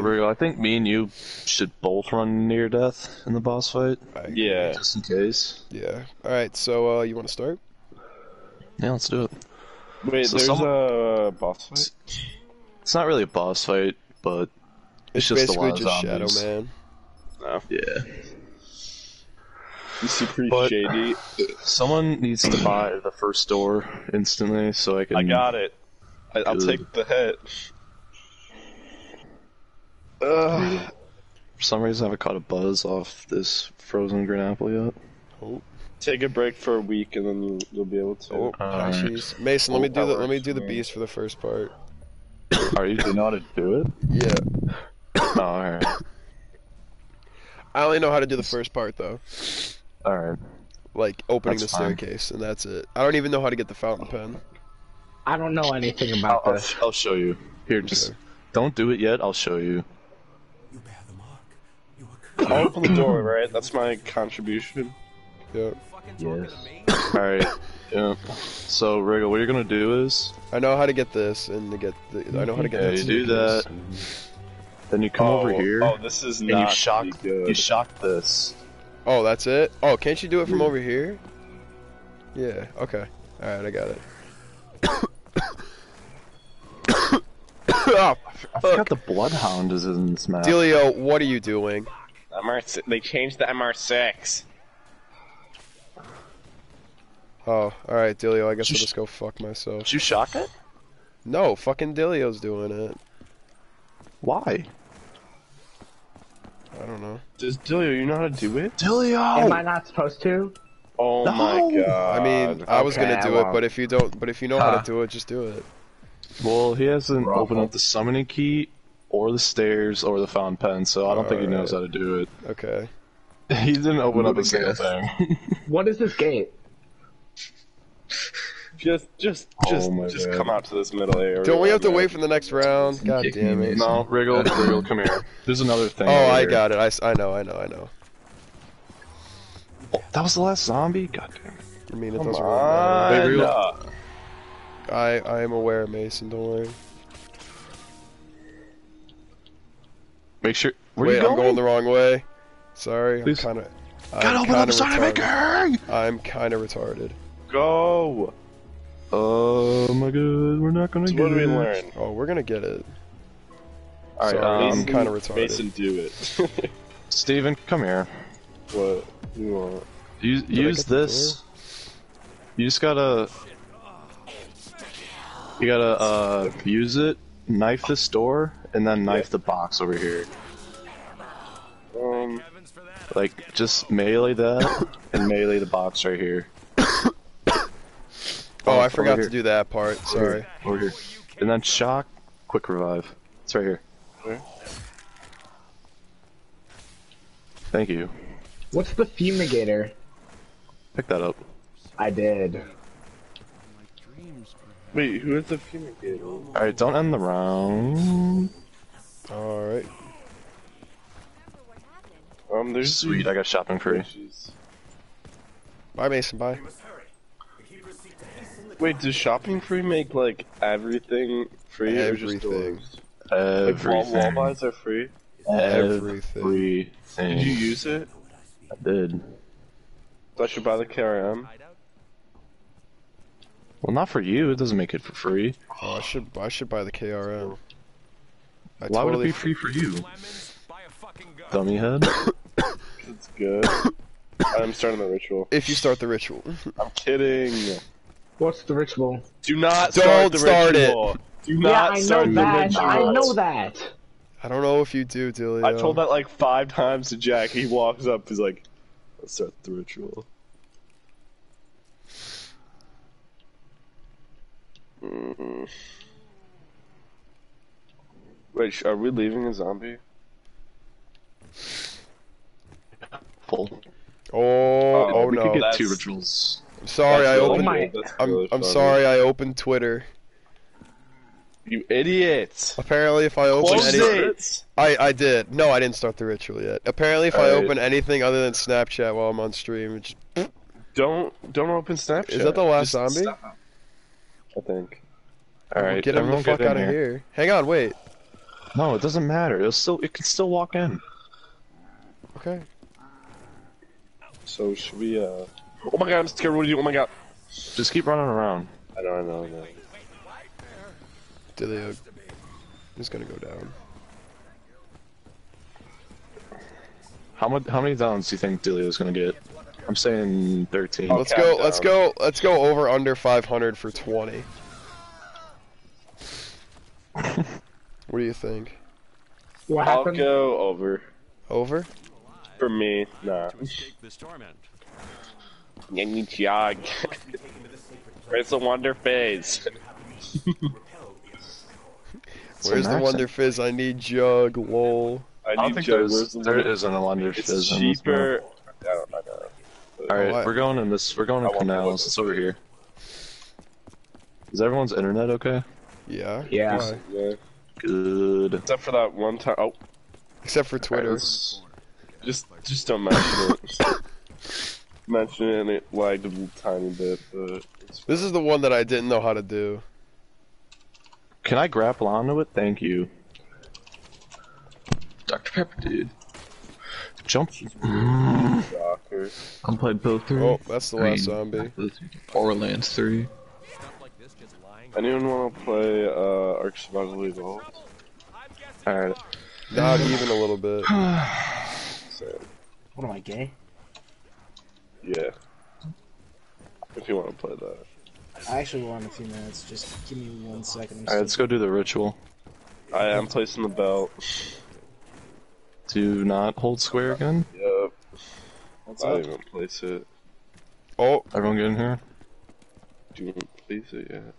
Rigo, I think me and you should both run near death in the boss fight, Yeah. just in case. Yeah. All right. So uh, you want to start? Yeah, let's do it. Wait, So there's some- a boss fight? It's not really a boss fight, but It's, just a basically lot of just Shadow. Man. No. yeah. You see pretty But- shady. Someone needs to buy the first door instantly, so I can. I got it. I, I'll take the hit. Ugh. For some reason, I haven't caught a buzz off this frozen green apple yet. Oh. Take a break for a week and then you, you'll be able to. Oh, um, Alright. jeez. Mason, let me Oh, do the let me do the for beast for the first part. Are you? Do you know how to do it? Yeah. Oh, alright. I only know how to do the first part though, Alright. like opening That's the fine. staircase, and that's it. I don't even know how to get the fountain pen. I don't know anything I'll, about I'll, this. I'll show you. Here, just don't do it yet. I'll show you. I'll open the door, right? That's my contribution. Yeah. Yes. Alright. Yeah. So, Riggle, what you're gonna do is, I know how to get this, and to get the, I know how to get yeah, that. you do staircase. that. Then you come oh, over here, Oh, this is and not you shock. good. You shock this. Oh, that's it. Oh, can't you do it from over here? Yeah. Okay. All right, I got it. oh, I forgot the Bloodhound is in this map. Delio, what are you doing? MR, they changed the MR6. Oh, all right, Delio. I guess I'll Just- just go fuck myself. Did you shock it? No, fucking Delio's doing it. Why? I don't know. Does Dilio, you know how to do it? Delio! Am I not supposed to? Oh No. my god. I mean, I was okay, gonna do it, but if you don't, but if you know how to do it, just do it. Well, he hasn't Bravo. opened up the summoning key, or the stairs, or the fountain pen, so I don't think he knows how to do it. Okay. He didn't open up a Moving single thing. What is this gate? Just, just, Oh just, my just God. come out to this middle area. Don't we have to man. wait for the next round? God damn it. No, Wriggle, Wriggle, come here. There's another thing. Oh, over I here. got it. I, I know, I know, I know. Oh, that was the last zombie? God damn it. I mean, it Come doesn't really on. matter. Wait, real- uh, I, I am aware, Mason. Don't worry. Make sure. Where Wait, you going? I'm going the wrong way. Sorry, Please. I'm kind of. Gotta open up the side of retarded. it, I'm kind of retarded. Go. Oh my god, we're not gonna So get what do we it. learn? Oh, we're gonna get it. Alright, um, I'm kinda retarded. Mason, do it. Steven, come here. what you want? Use, use this. You just gotta. You gotta, uh, use it, knife this door, and then knife the box over here. Um, Like, just melee that, and melee the box right here. Oh, I forgot to do that part. Sorry. Over here. And then shock, quick revive. It's right here. Where? Thank you. What's the fumigator? Pick that up. I did. Wait, who is the fumigator? Alright, don't end the round. All right. Um, there's Sweet, I got shopping free. Jeez. Bye, Mason. Bye. Wait, does shopping free make like everything free or just Everything. doors? Like wall, Everything. wall buys are free. Everything. Everything. Did you use it? I did. So I should buy the KRM. Well, not for you. It doesn't make it for free. Oh, I should I should buy the KRM. I Why would it be free for you? Dummy head. It's good. I'm starting the ritual. if you start the ritual. I'm kidding. What's the ritual? Do not Don't start the start it. ritual. Do Yeah, not I know start the that. ritual. I know that. I don't know if you do, Dilly. I told that like five times to Jack. He walks up. He's like, "Let's start the ritual." Mm. Wait, are we leaving a zombie? Full. Oh, oh we no. could get That's- two rituals. I'm sorry, I That's opened. my- I'm really I'm sorry, I opened Twitter. You idiot! Apparently, if I open Close any, it. I I did. No, I didn't start the ritual yet. Apparently, if I Alright. open anything other than Snapchat while I'm on stream, it's just, Don't don't open Snapchat. is that the last Just zombie? stop, I think. All right, Get him the fuck get out of here. Hang on, wait. No, it doesn't matter. It'll still it can still walk in. Okay. So should we? uh... Oh my god, I'm scared. What do you? Oh my god. Just keep running around. I know, I know, I know. Dilio is gonna go down. How much? How many downs do you think Delio's gonna get? I'm saying 13. Oh. Let's cap go. Let's go. Let's go over under 500 for 20. what do you think? What I'll happened? go over. Over? For me, nah. escape this torment. Where's the Wonder Fizz? Where's the Wonder Fizz? I need Jug. Lol. I I don't think Joe. there's, Where's the there wonder- isn't a wonder fizz in this cheaper. I don't, know. Map. All right, What? we're going in this. We're going I to canals. It's over here. Is everyone's internet okay? Yeah. Yeah. Why? Yeah. Good. Except for that one time. Oh, Except for Twitter. let's- just just don't mention it. mention it and it lagged a little tiny bit, but This is the one that I didn't know how to do. Can I grapple onto it? Thank you. Dr. Pepper, dude. Jump. I'm playing Build 3. Oh, that's the last Green. zombie. Borderlands 3. Stuff like this. Anyone want to play uh, Ark Survival Evolved? Alright. Not even a little bit. So, What am I gay? yeah. If you want to play that. I actually want a few minutes. Just give me one second. Alright, let's go do the ritual. I am placing the belt. Do not hold square again. Yep. What's I up? didn't even place it. Oh, Everyone get in here. Do you place it yet?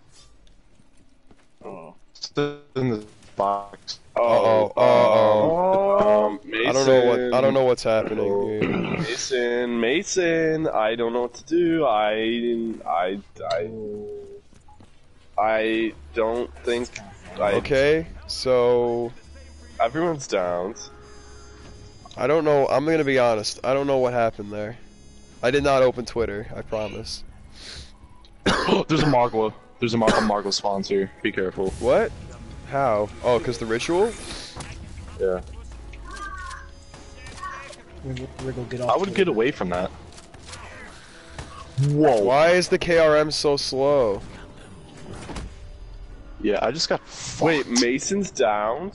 Oh. It's in the box. uh-oh, uh-oh. Um, Mason. I don't know what I don't know what's happening here. Mason, Mason, I don't know what to do. I, I, I, I don't think. I, Okay, so Everyone's down. I don't know. I'm gonna be honest. I don't know what happened there. I did not open Twitter. I promise. There's a Margwa. There's a, Mar- a Margwa spawns here. Be careful. What? How? Oh, cause the ritual? Yeah. Wriggle, wriggle, get off. I would Twitter. get away from that. Whoa. Why is the KRM so slow? Yeah, I just got. Wait. Mason's down.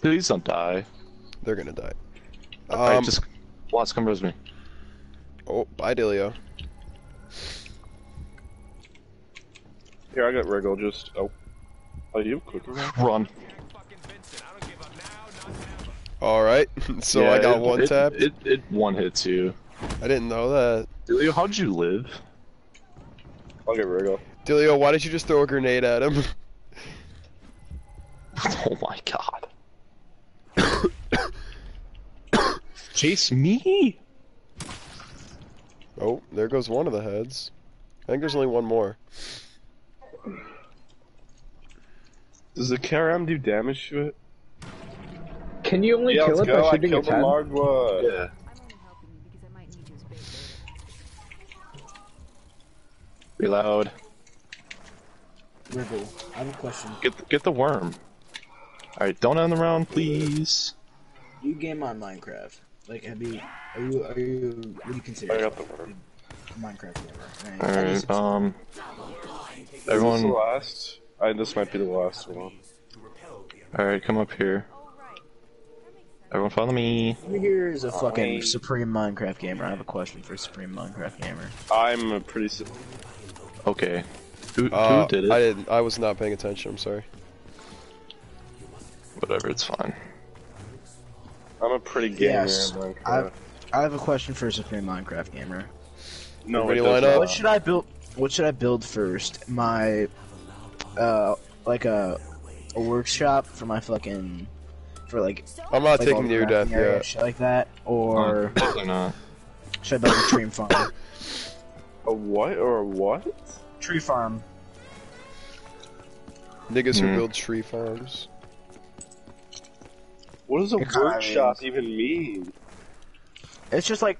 Please don't die. They're gonna die. Alright, Um. just. Watts, come res me. Oh, bye, Delio. Here, I got Wriggle. Just oh, oh, you have quicker. Run. All right. so I got it- one it, tap. It, it one hits you. I didn't know that. Delio, how'd you live? I'll get Wriggle. Delio, why did you just throw a grenade at him? Oh my god. Chase me? oh, there goes one of the heads. I think there's only one more. Does the KRM do damage to it? Can you only yeah, kill it go. by I shooting killed its the head? Margwa. Yeah. I'm only helping you because I might need you as bait later. Be loud. Wriggle. I have a question. Get get the worm. Alright, don't end the round, please. You game on Minecraft. Like, have you? Are you? Are you? What do you consider I got the worm. a Minecraft gamer? Right. Alright, um. Is this the Everyone. last? I, this might be the last one. Alright, come up here. Right. That makes sense. Everyone follow me. Here is a fucking Supreme Minecraft gamer? I have a question for Supreme Minecraft gamer. I'm a pretty. s- Okay. Who, Uh, who did it? I didn't. I was not paying attention. I'm sorry. Whatever, it's fine. I'm a pretty gamer. Yes. I've- I have a question for a Supreme Minecraft gamer. no, Everybody line up. What should I build? What should I build first? My, uh, like a, a workshop for my fucking, for like, I'm not like taking the near death yet. shit like that, or Definitely not. should I build a tree farm? A what or a what? Tree farm. Niggas who Hmm. build tree farms. What does a It workshop is. even mean? It's just like,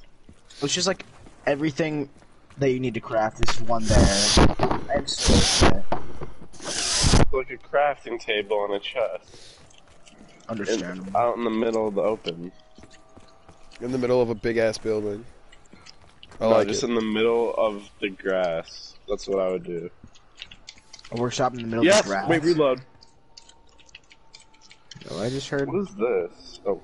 it's just like everything that you need to craft is one there. And so, Like a crafting table and a chest. Understandable. out in the middle of the open. In the middle of a big ass building. I no, like just it. in the middle of the grass. That's what I would do. A workshop in the middle Yes. of the grass. Wait, reload. Oh, I just heard. What is this? Oh,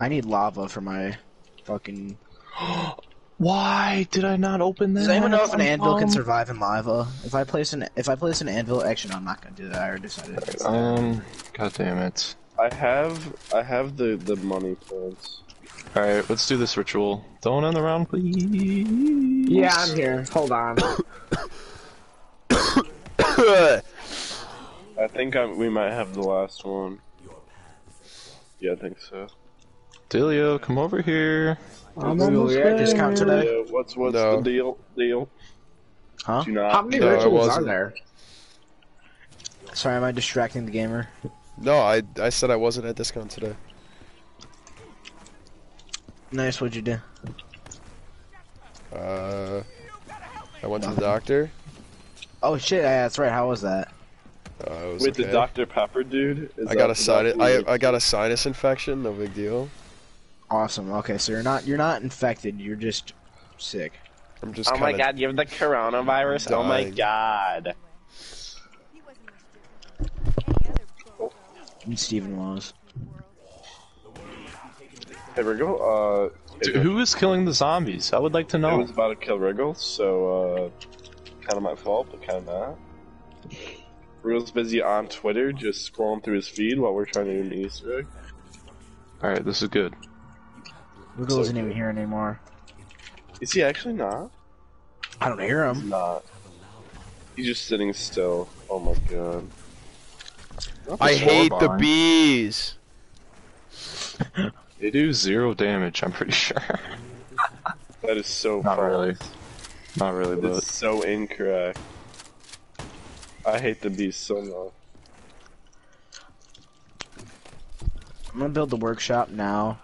I need lava for my fucking. Why did I not open that? Does anyone know if an anvil can survive in lava? If I place an if I place an anvil, actually, no, I'm not gonna do that. I already decided. against that. Um, god damn it. I have I have the the money plants. Alright, let's do this ritual. Don't end the round, please. Yeah, I'm here. Hold on. I think I, we might have the last one. Yeah, I think so. Delio, come over here. I'm Will almost we there. discount today? Yeah, what's what's No. the deal? Deal? Huh? Do not. How many No, it rituals are there? Sorry, am I distracting the gamer? No, I I said I wasn't at discount today. Nice, what'd you do? Uh, I went to the doctor. Oh shit, yeah, that's right. How was that? Uh, it was Wait, okay. the Dr Pepper dude. Is I got a sinus. I I got a sinus infection. No big deal. Awesome. Okay, so you're not you're not infected. You're just sick. I'm just. Oh my god, you have the coronavirus. Oh my god. He wasn't much different from any other book And Steven was. Hey, Wriggle. Uh, Dude, who is killing the zombies? I would like to I know. was about to kill Wriggle, so uh, kind of my fault, but kind of not. Wriggle's busy on Twitter, just scrolling through his feed while we're trying to do an Easter egg. Alright, this is good. Wiggle isn't even here anymore. Is he actually not? I don't hear him. He's Not. He's just sitting still. Oh my god. I hate the bees. They do zero damage, I'm pretty sure. That is so Not false. really. Not really, That is but so incorrect. I hate the beast so much. I'm gonna build the workshop now.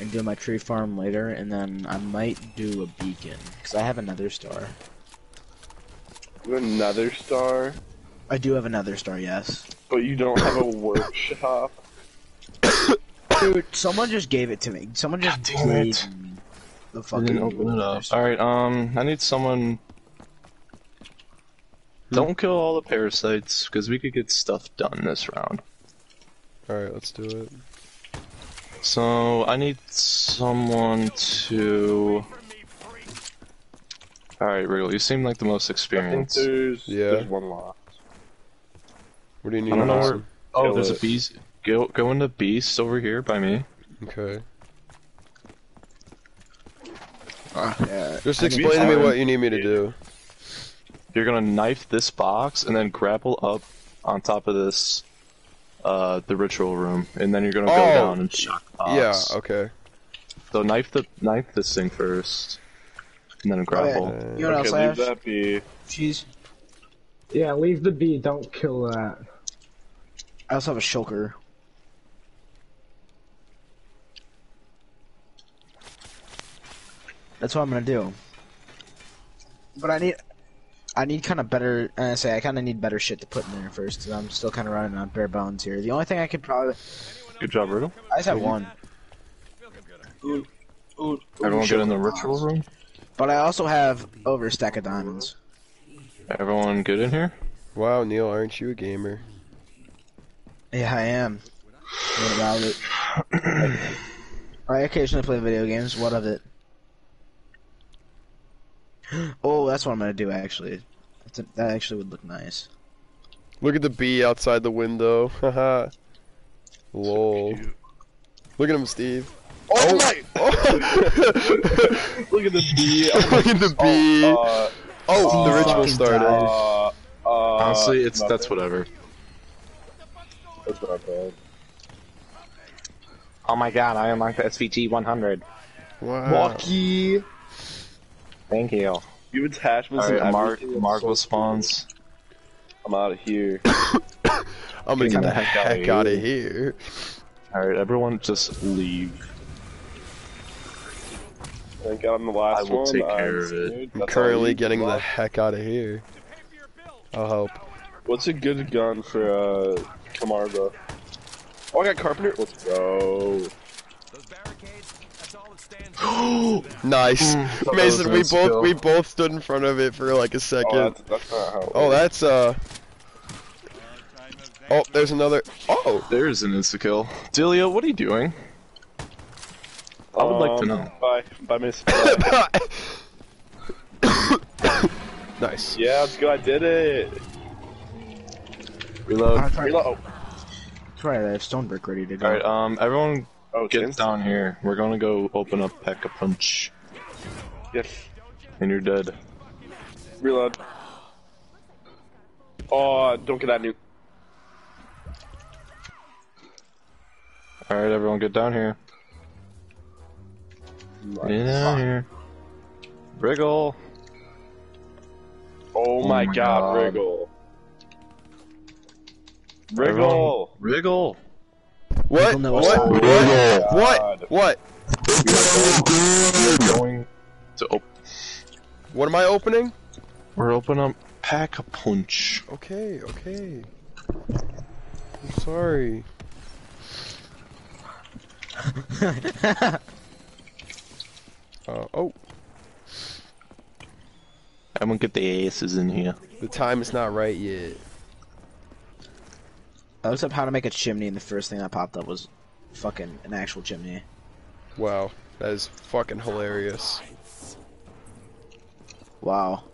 And do my tree farm later, and then I might do a beacon because I have another star. You have another star, I do have another star, yes. but you don't have a workshop. Dude, someone just gave it to me. Someone just God damn gave it. me the I fucking. didn't open it up. Alright, um, I need someone. Hmm. Don't kill all the parasites, because we could get stuff done this round. All right, let's do it. So, I need someone to. Alright, Wriggle, you seem like the most I think experienced. there's, Yeah. there's one locked. What do you need? I don't know where. Oh, Kill there's a beast. Go, go into beast over here by me. Okay. Ah, yeah, Just explain to me what you need me to do. You're gonna knife this box and then grapple up on top of this, uh, the ritual room, and then you're gonna go Oh, down and shock the box. Yeah. Okay. So knife the knife this thing first, and then grapple. Uh, You know what else okay, I leave have? that be. Cheese. Yeah, leave the bee. Don't kill that. I also have a shulker. That's what I'm gonna do. But I need, I need kind of better. I say I kind of need better shit to put in there first, because I'm still kind of running on bare bones here. The only thing I could probably, Good job, Riddle. I just have one, Everyone get in the ritual room. but I also have over a stack of diamonds. Everyone good in here? Wow, Neil, aren't you a gamer? Yeah, I am. What about it? I occasionally play video games. What of it? Oh, that's what I'm gonna do. Actually, that's a, that actually would look nice. Look at the bee outside the window. Haha. Lol. Cute. Look at him, Steve. Oh, my! Look at the bee. Look at the bee. Uh, oh, the uh, ritual started. uh, uh, Honestly, it's nothing. that's whatever. That's not bad. Oh my god, I unlocked the SVG 100. Wow. Walkie. Thank you. You have attachments Alright, and Mark everything. Marvel spawns. I'm out of here. I'm gonna Get get the the heck heck out of here. here. Alright, everyone just leave. Thank God I'm the last one. I will one. take I'm care of it. I'm currently getting the heck out of here. I'll help. What's a good gun for uh Camargo? Oh, I got Carpenter. Let's go. Those barricades, that's all that stands. Nice, that was Mason. We nice both kill. we both stood in front of it for like a second. Oh, that's, that's not how. Oh, that's uh. Oh, there's another. Oh, There's an insta kill. Delia, what are you doing? I would like to Um, know. Bye, bye, Miss. nice. yeah, let's go. I did it. Reload. Reload. Oh, That's right. I have Stonebrick ready to go. Alright, um, everyone oh get down here. We're gonna go open up Pack a Punch. Yes. And you're dead. Reload. Oh, don't get that new. Alright, everyone get down here. Get down here. Wriggle. Oh, oh my, my god, God. Wriggle. Wriggle. Wriggle. What? People know What? What? God. What? What? Going to op- What am I opening? We're opening up Pack a Punch. Okay, okay. I'm sorry. Uh, oh, I'm gonna get the aces in here. the time is not right yet. I looked up how to make a chimney, and the first thing that popped up was fucking an actual chimney. Wow, that is fucking hilarious. Wow.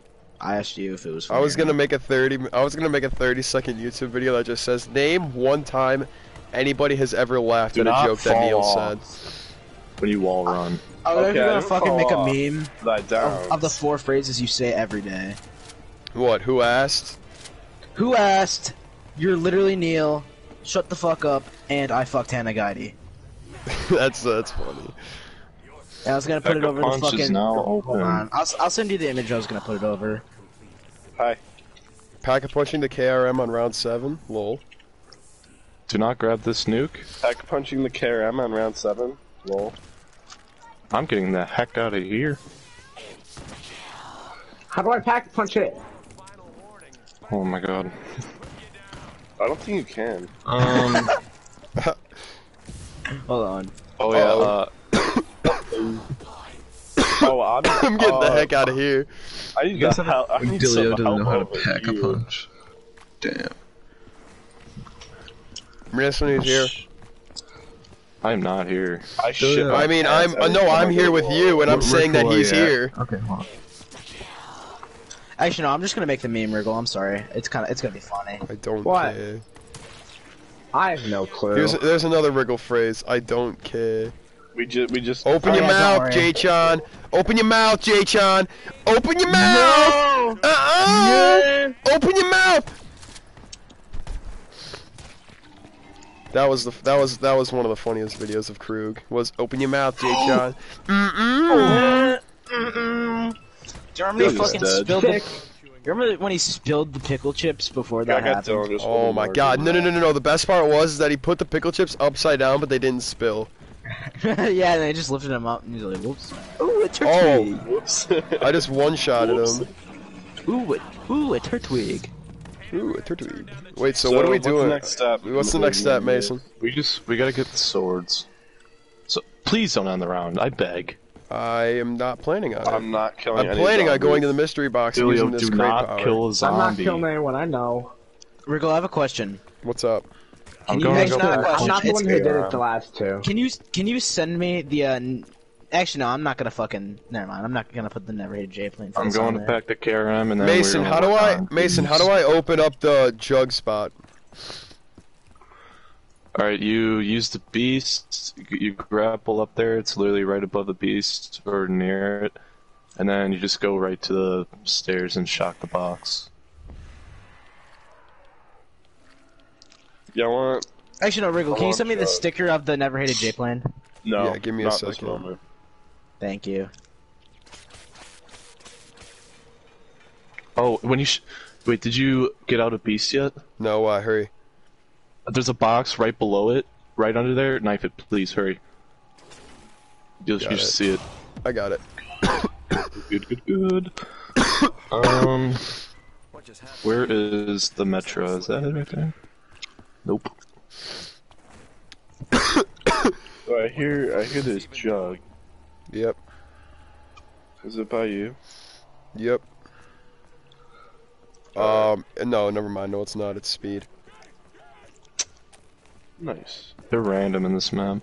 I asked you if it was. I was gonna make a thirty. I was gonna make a thirty second YouTube video that just says name one time anybody has ever laughed Do at a joke that Neil fall said. When you wall run. not. I was Okay, gonna fucking make a meme of, of the four phrases you say every day. What? Who asked? Who asked? You're literally Neil. Shut the fuck up. And I fucked Hannah Guidey. that's that's funny. I was gonna put it over the Punch is fucking. now Hold open. on. I'll, I'll send you the image. I was gonna put it over. Hi. Pack a punching the KRM on round seven. Lol. Do not grab this nuke. Pack punching the KRM on round seven. Lol. I'm getting the heck out of here. How do I pack punch it? Oh my god. I don't think you can. Um. Hold on. Oh yeah. Uh-oh. Uh, Oh, I'm, I'm getting the uh, heck out of here. I need the hell. I need Delio doesn't know how to over pack a punch. Damn. Mason is here. I'm not here. I shit. my I mean, I'm uh, no, I'm here with you, and I'm Where- saying where that he's at? here. Okay, hold on. Actually, no. I'm just gonna make the meme wriggle. I'm sorry. It's kind of. It's gonna be funny. I don't What? care. I have no clue. Here's there's another wriggle phrase. I don't care. We just, we just. Open Oh, your yeah, mouth, worry. Jay Chan. Open your mouth, Jay Chan. Open your mouth. Uh-uh. Open your mouth. That was the that was that was one of the funniest videos of Krug. Was open your mouth, Jay Chan. Mm-mm. Do you remember he He's fucking dead. spilled the? You remember when he spilled the pickle chips before that happened? Oh holding my god. No no no no no. The best part was is that he put the pickle chips upside down, but they didn't spill. yeah, and they just lifted him up, and he's like, "Whoops! Ooh, a turtwig! Oh, Whoops. I just one shotted Whoops. him. Ooh, a, ooh, a turtwig!" Ooh, a turtwig. Wait, so, what are we what's doing? The next step? What's the next step, Mason? We just we gotta get the swords. So please don't end the round. I beg. I am not planning on it. I'm not killing. I'm any planning on going to the mystery box and using Julio, this do crate not power. kill a I'm not killing anyone I know. Wriggle, I have a question. What's up? I'm you going to not go a I'm not the It's one who did it the last two. Can you can you send me the? Uh, n- Actually, no, I'm not gonna fucking. Never mind. I'm not gonna put the never hated J plane. I'm going on to there. pack the KRM and then Mason, we're how do I on Mason, how do. I open up the jug spot? All right, you use the beast. You- You grapple up there. It's literally right above the beast or near it, and then you just go right to the stairs and shock the box. Yeah, I want. Actually, no, Wriggle. Can you send me the sticker of the never hated J plane? No. Yeah, give me a not this second. moment. Thank you. Oh, when you sh- wait, did you get out of beast yet? No, uh, hurry. There's a box right below it, right under there. Knife it, please. Hurry. You'll, you should it. see it. I got it. Good, good, good. um, What just happened? Where is the metro? Is that it right there? Nope. Oh, I hear, I hear this jug. Yep. Is it by you? Yep. Um, no, never mind. No, it's not. It's speed. Nice. They're random in this map.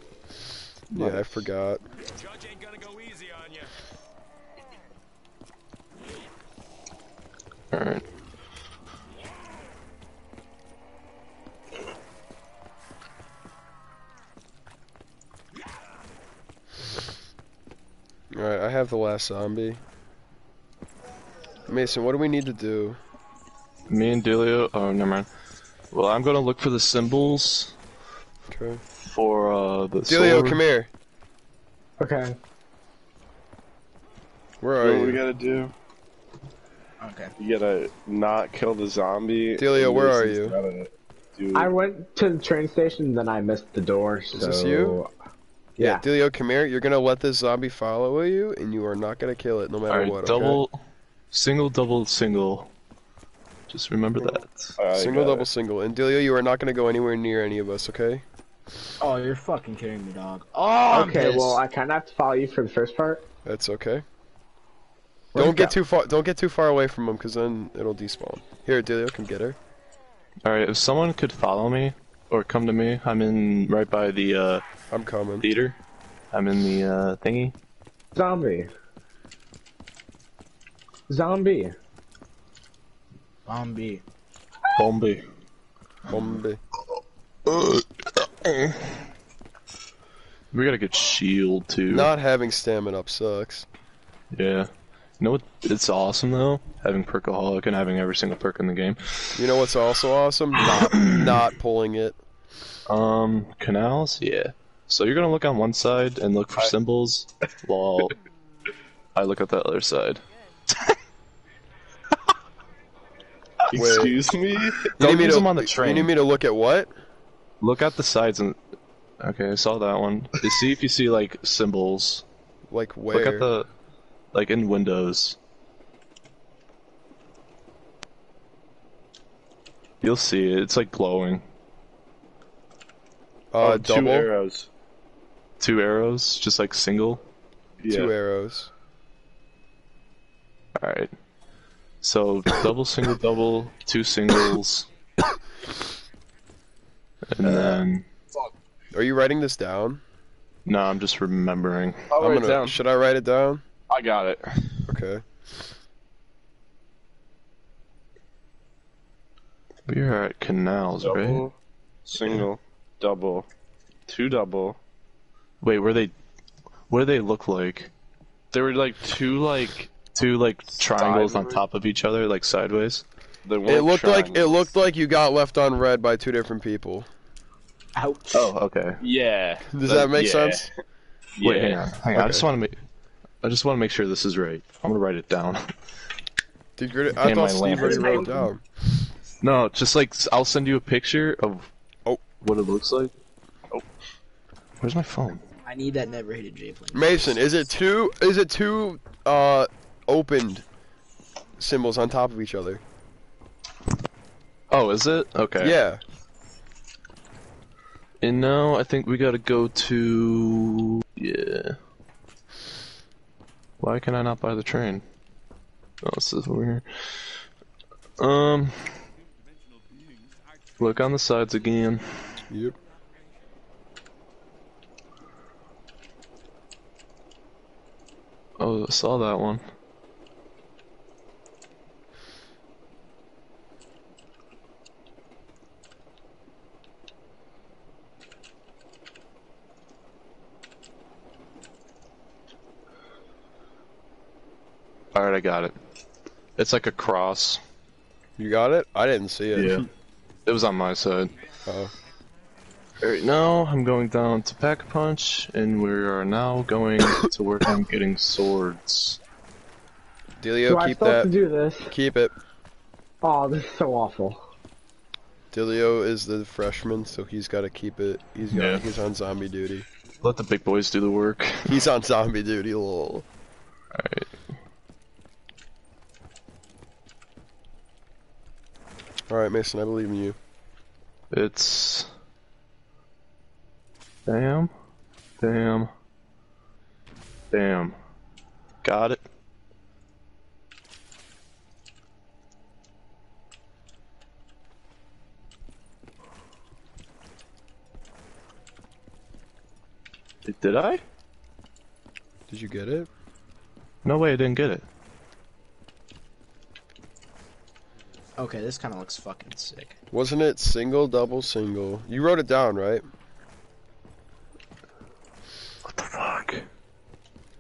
Yeah, I forgot. Judge ain't gonna go easy on you. Alright. Alright, I have the last zombie. Mason, what do we need to do? Me and Delio. Oh, never mind. Well, I'm gonna look for the symbols Okay. for uh the. Delio, sword. come here. Okay. Where You are know what we gotta do? Okay. You gotta not kill the zombie. Delio, where are you? Do... I went to the train station, then I missed the door. So... this you? Yeah. Delio, come here. You're gonna let this zombie follow you, and you are not gonna kill it no matter Alright, what. double, single, double, single. Just remember that. I Okay? Single, double, it. single. And Delio, you are not gonna go anywhere near any of us. Okay? Oh, you're fucking kidding me, dog. Oh, I'm Okay, well, I kind of have to follow you for the first part. That's okay. Where'd don't get go? too far. Don't get too far away from him, cause then it'll despawn. Here, Delio, come get her. Alright, if someone could follow me or come to me, I'm in right by the uh, I'm coming. theater. I'm in the uh, thingy. Zombie. Zombie. Zombie. Bombi. Zombie. We gotta get shield too. Not having stamina up sucks. Yeah. You know what? It's awesome though, having perkaholic and having every single perk in the game. You know what's also awesome? Not not pulling it. Um, canals, yeah. So you're gonna look on one side and look for symbols, while I look at the other side. Excuse me? You Don't need me to, them on the You need me to look at what? Look at the sides and. Okay, I saw that one. You see if you see like symbols. Like where? Look at the, like in Windows. You'll see it. It's like glowing. uh, oh, two double. arrows. Two arrows, just like single. Yeah. Two arrows. All right. So double, single, double, two singles, and uh, then Are you writing this down? no, I'm just remembering. I'll I'm write gonna. down. Should I write it down? I got it. Okay. We are at canals, right? Double, single, double, two double. Wait, were they? What do they look like? They were like two like two like triangles on top of each other, like sideways. They It weren't looked like it looked like you got left on red by two different people. Ouch. Oh, okay. Yeah. Does that make yeah. sense? Wait, hang on, hang on. I just want to make. I just want to make sure this is right. I'm gonna write it down. Did you, I And thought my Steve already wrote it down. No, just like I'll send you a picture of Oh. what it looks like. Oh, where's my phone? I need that never hated J plane. Mason, is it two? Is it two uh opened symbols on top of each other? Oh, is it? Okay. Yeah. And now I think we gotta go to yeah. Why can I not buy the train? Oh, this is over here. Um, look on the sides again. Yep. Oh, I saw that one. Alright, I got it. It's like a cross. You got it? I didn't see it. Yeah. It was on my side. Oh. Alright, now I'm going down to Pack a Punch, and we are now going to work on getting swords. Delio, Do I keep still have that. to do this? Keep it. Oh, this is so awful. Delio is the freshman, so he's got to keep it. He's got. Yeah. He's on zombie duty. Let the big boys do the work. He's on zombie duty. Lol. Alright. Alright, Mason, I believe in you. It's. Damn. Damn. Damn. Got it. Did- Did I? Did you get it? No way, I didn't get it. Okay, this kind of looks fucking sick. Wasn't it single, double, single? You wrote it down, right? What the fuck?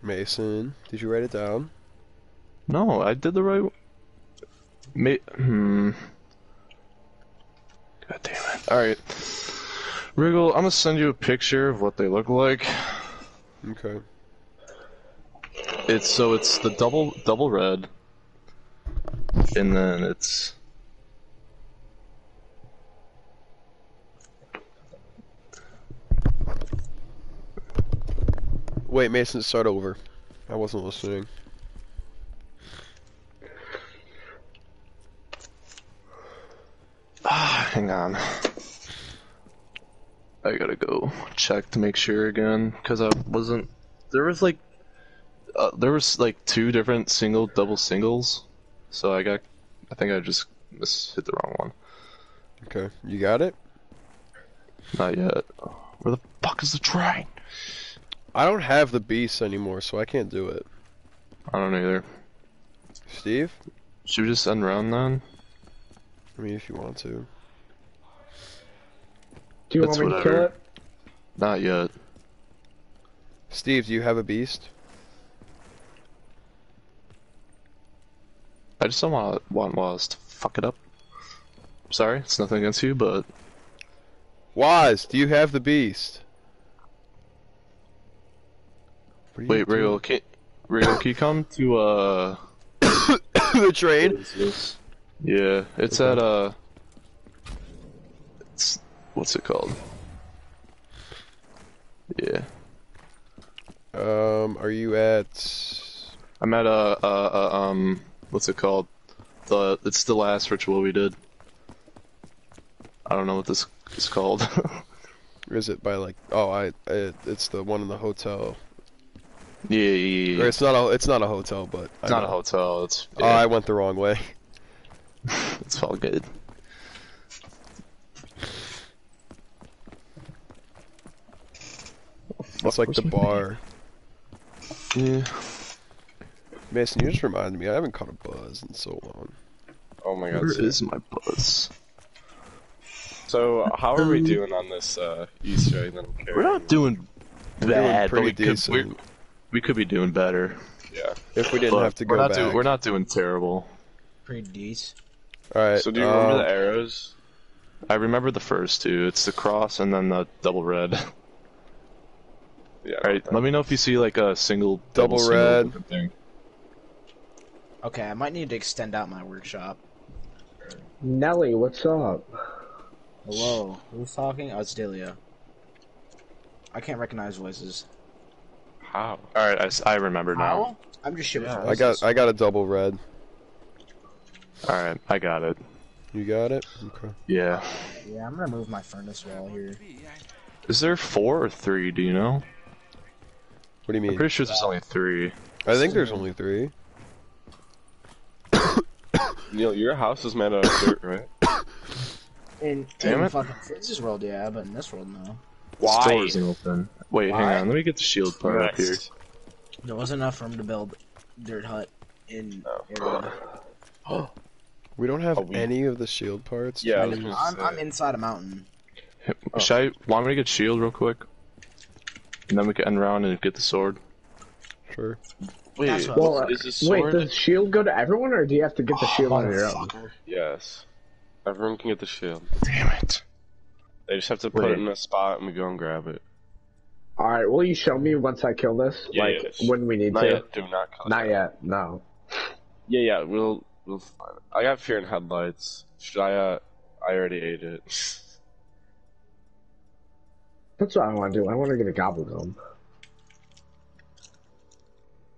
Mason, did you write it down? No, I did the right. Ma- hmm. God damn it. Alright. Wriggle, I'm gonna send you a picture of what they look like. Okay. It's so it's the double double red, and then it's Wait, Mason, start over. I wasn't listening. ah, hang on. I gotta go check to make sure again because I wasn't. There was like, uh, there was like two different single double singles, so I got. I think I just mis- hit the wrong one. Okay, you got it? Not yet. Where the fuck is the train? I don't have the beast anymore, so I can't do it. I don't either. Steve? Should we just end round then? I mean, if you want to. Do you That's want me to kill it? Not yet. Steve, do you have a beast? I just don't want want Waz to fuck it up. Sorry, it's nothing against you, but Waz, do you have the beast? You wait? Rio, can Rio, can you come to uh? the train? Yeah, it's at uh. It's what's it called? Yeah, Um, are you at? I'm at uh, uh, uh um what's it called? The it's the last ritual we did. I don't know what this is called. Is it by like? Oh, I. It, it's the one in the hotel. Yeah, yeah, yeah. Or It's, it's not a. It's not a hotel, but I not a hotel. It's Oh, I went the wrong way. it's all good. It's like the bar. Yeah. Mason, you just reminded me. I haven't caught a buzz in so long. Oh my god. Where So, is my buzz? so how are we doing on this uh, Easter egg that We're not doing We're doing bad, but pretty we could, decent. We, we could be doing better. Yeah. If we didn't But have to go we're not back. doing we're not doing terrible. Pretty decent. All right. So do you remember uh, the arrows? I remember the first two. It's the cross and then the double red. Yeah. Alright, let me know if you see like a single Double single red. looking thing. Okay, I might need to extend out my workshop. Nelly, what's up? Hello, who's talking? Oh, it's Delia. I can't recognize voices. How? Alright, I, I remember now. I'm just shit Yeah. I got. I got a double red. Alright, I got it. You got it. Okay. Yeah. Yeah, I'm gonna move my furnace wall here. Is there four or three? Do you know? What do you I'm mean? pretty sure there's only three. I think there's only three. Neil, your house is made out of dirt, right? In, Damn in it. fucking Fritz's world, yeah, but in this world, no. The store isn't open. Wait, Why? hang on. Let me get the shield part up here. There wasn't enough room to build dirt hut in Oh. We don't have Oh, we- any of the shield parts. Yeah, I'm, I'm. I'm inside a mountain. Should I want me to get shield real quick? And then we can end round and get the sword. Sure. Wait, what- Well, uh, is this wait, does shield go to everyone, or do you have to get the shield on your own? Yes. Everyone can get the shield. Damn it. They just have to put Wait. it in a spot and we go and grab it. All right, will you show me once I kill this? Yeah, like yeah. when we need Not to? yet. Do not call Not yet. No. Yeah, yeah. We'll we'll find it. I got fear in headlights. Should I? Uh, I already ate it. That's what I want to do. I want to get a gobble gum.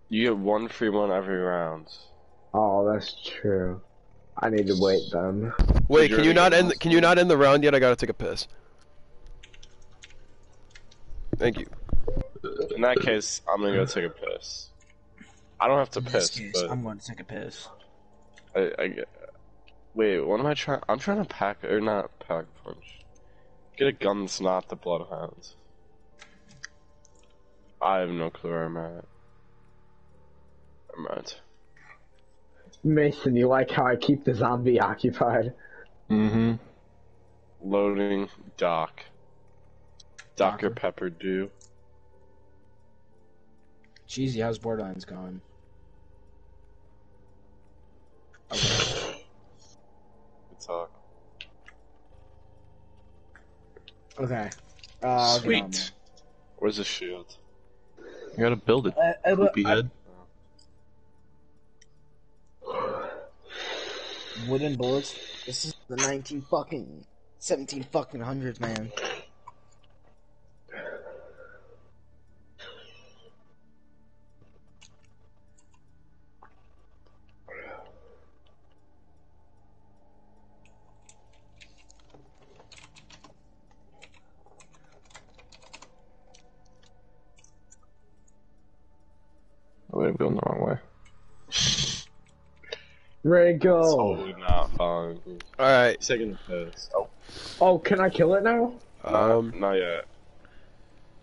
You get one free one every round. Oh, that's true. I need to wait then. Wait, can you you not end? get Can you not end the round yet? I gotta take a piss. Thank you. In that case, I'm gonna go take a piss. I don't have to In piss, this case, but I'm going to take a piss. I, I. Wait, what am I trying? I'm trying to pack or not pack punch. Get a gun that's not the bloodhounds. I have no clue where I'm at. I'm at. Mason, you like how I keep the zombie occupied? Mm-hmm. Loading dock. Dr. Pepper do. Cheesy, how's Borderlands going? Okay. Good talk. okay. Uh, I'll Sweet. Where's the shield? You gotta build it, there. Uh, uh, poopy head. wooden bullets. This is the 19 fucking 17 fucking hundreds, man. Wait, I'm going the wrong way. Rigo. Totally not following. All right. He's taking a piss. Oh, Oh, can I kill it now? Um. not yet.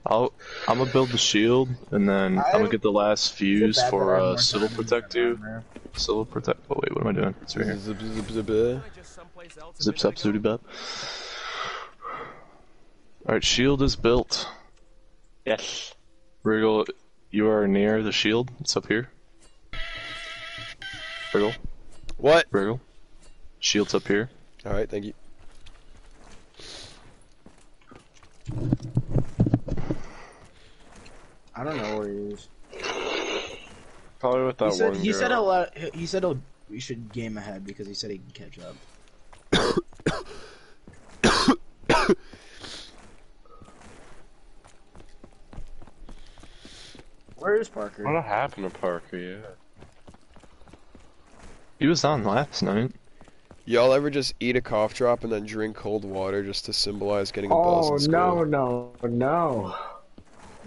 I'll, I'm gonna build the shield, and then I'm gonna get the last fuse for uh, Civil Protect 2. Civil Protect. Oh wait, what am I doing? It's right here. zip, zip, zip, zip. Just someplace else in Zip zap zooty bap. Alright, shield is built. Yes. Wriggle, you are near the shield. It's up here. Wriggle, What? Wriggle. Shield's up here. All right. Thank you. I don't know where he is. Probably with that He said, one he girl. said a lot. He said he'll, we should game ahead because he said he can catch up. Where is Parker? What happened to Parker? Yeah. He was on last night. Y'all ever just eat a cough drop and then drink cold water just to symbolize getting a buzz Oh in school? no no no!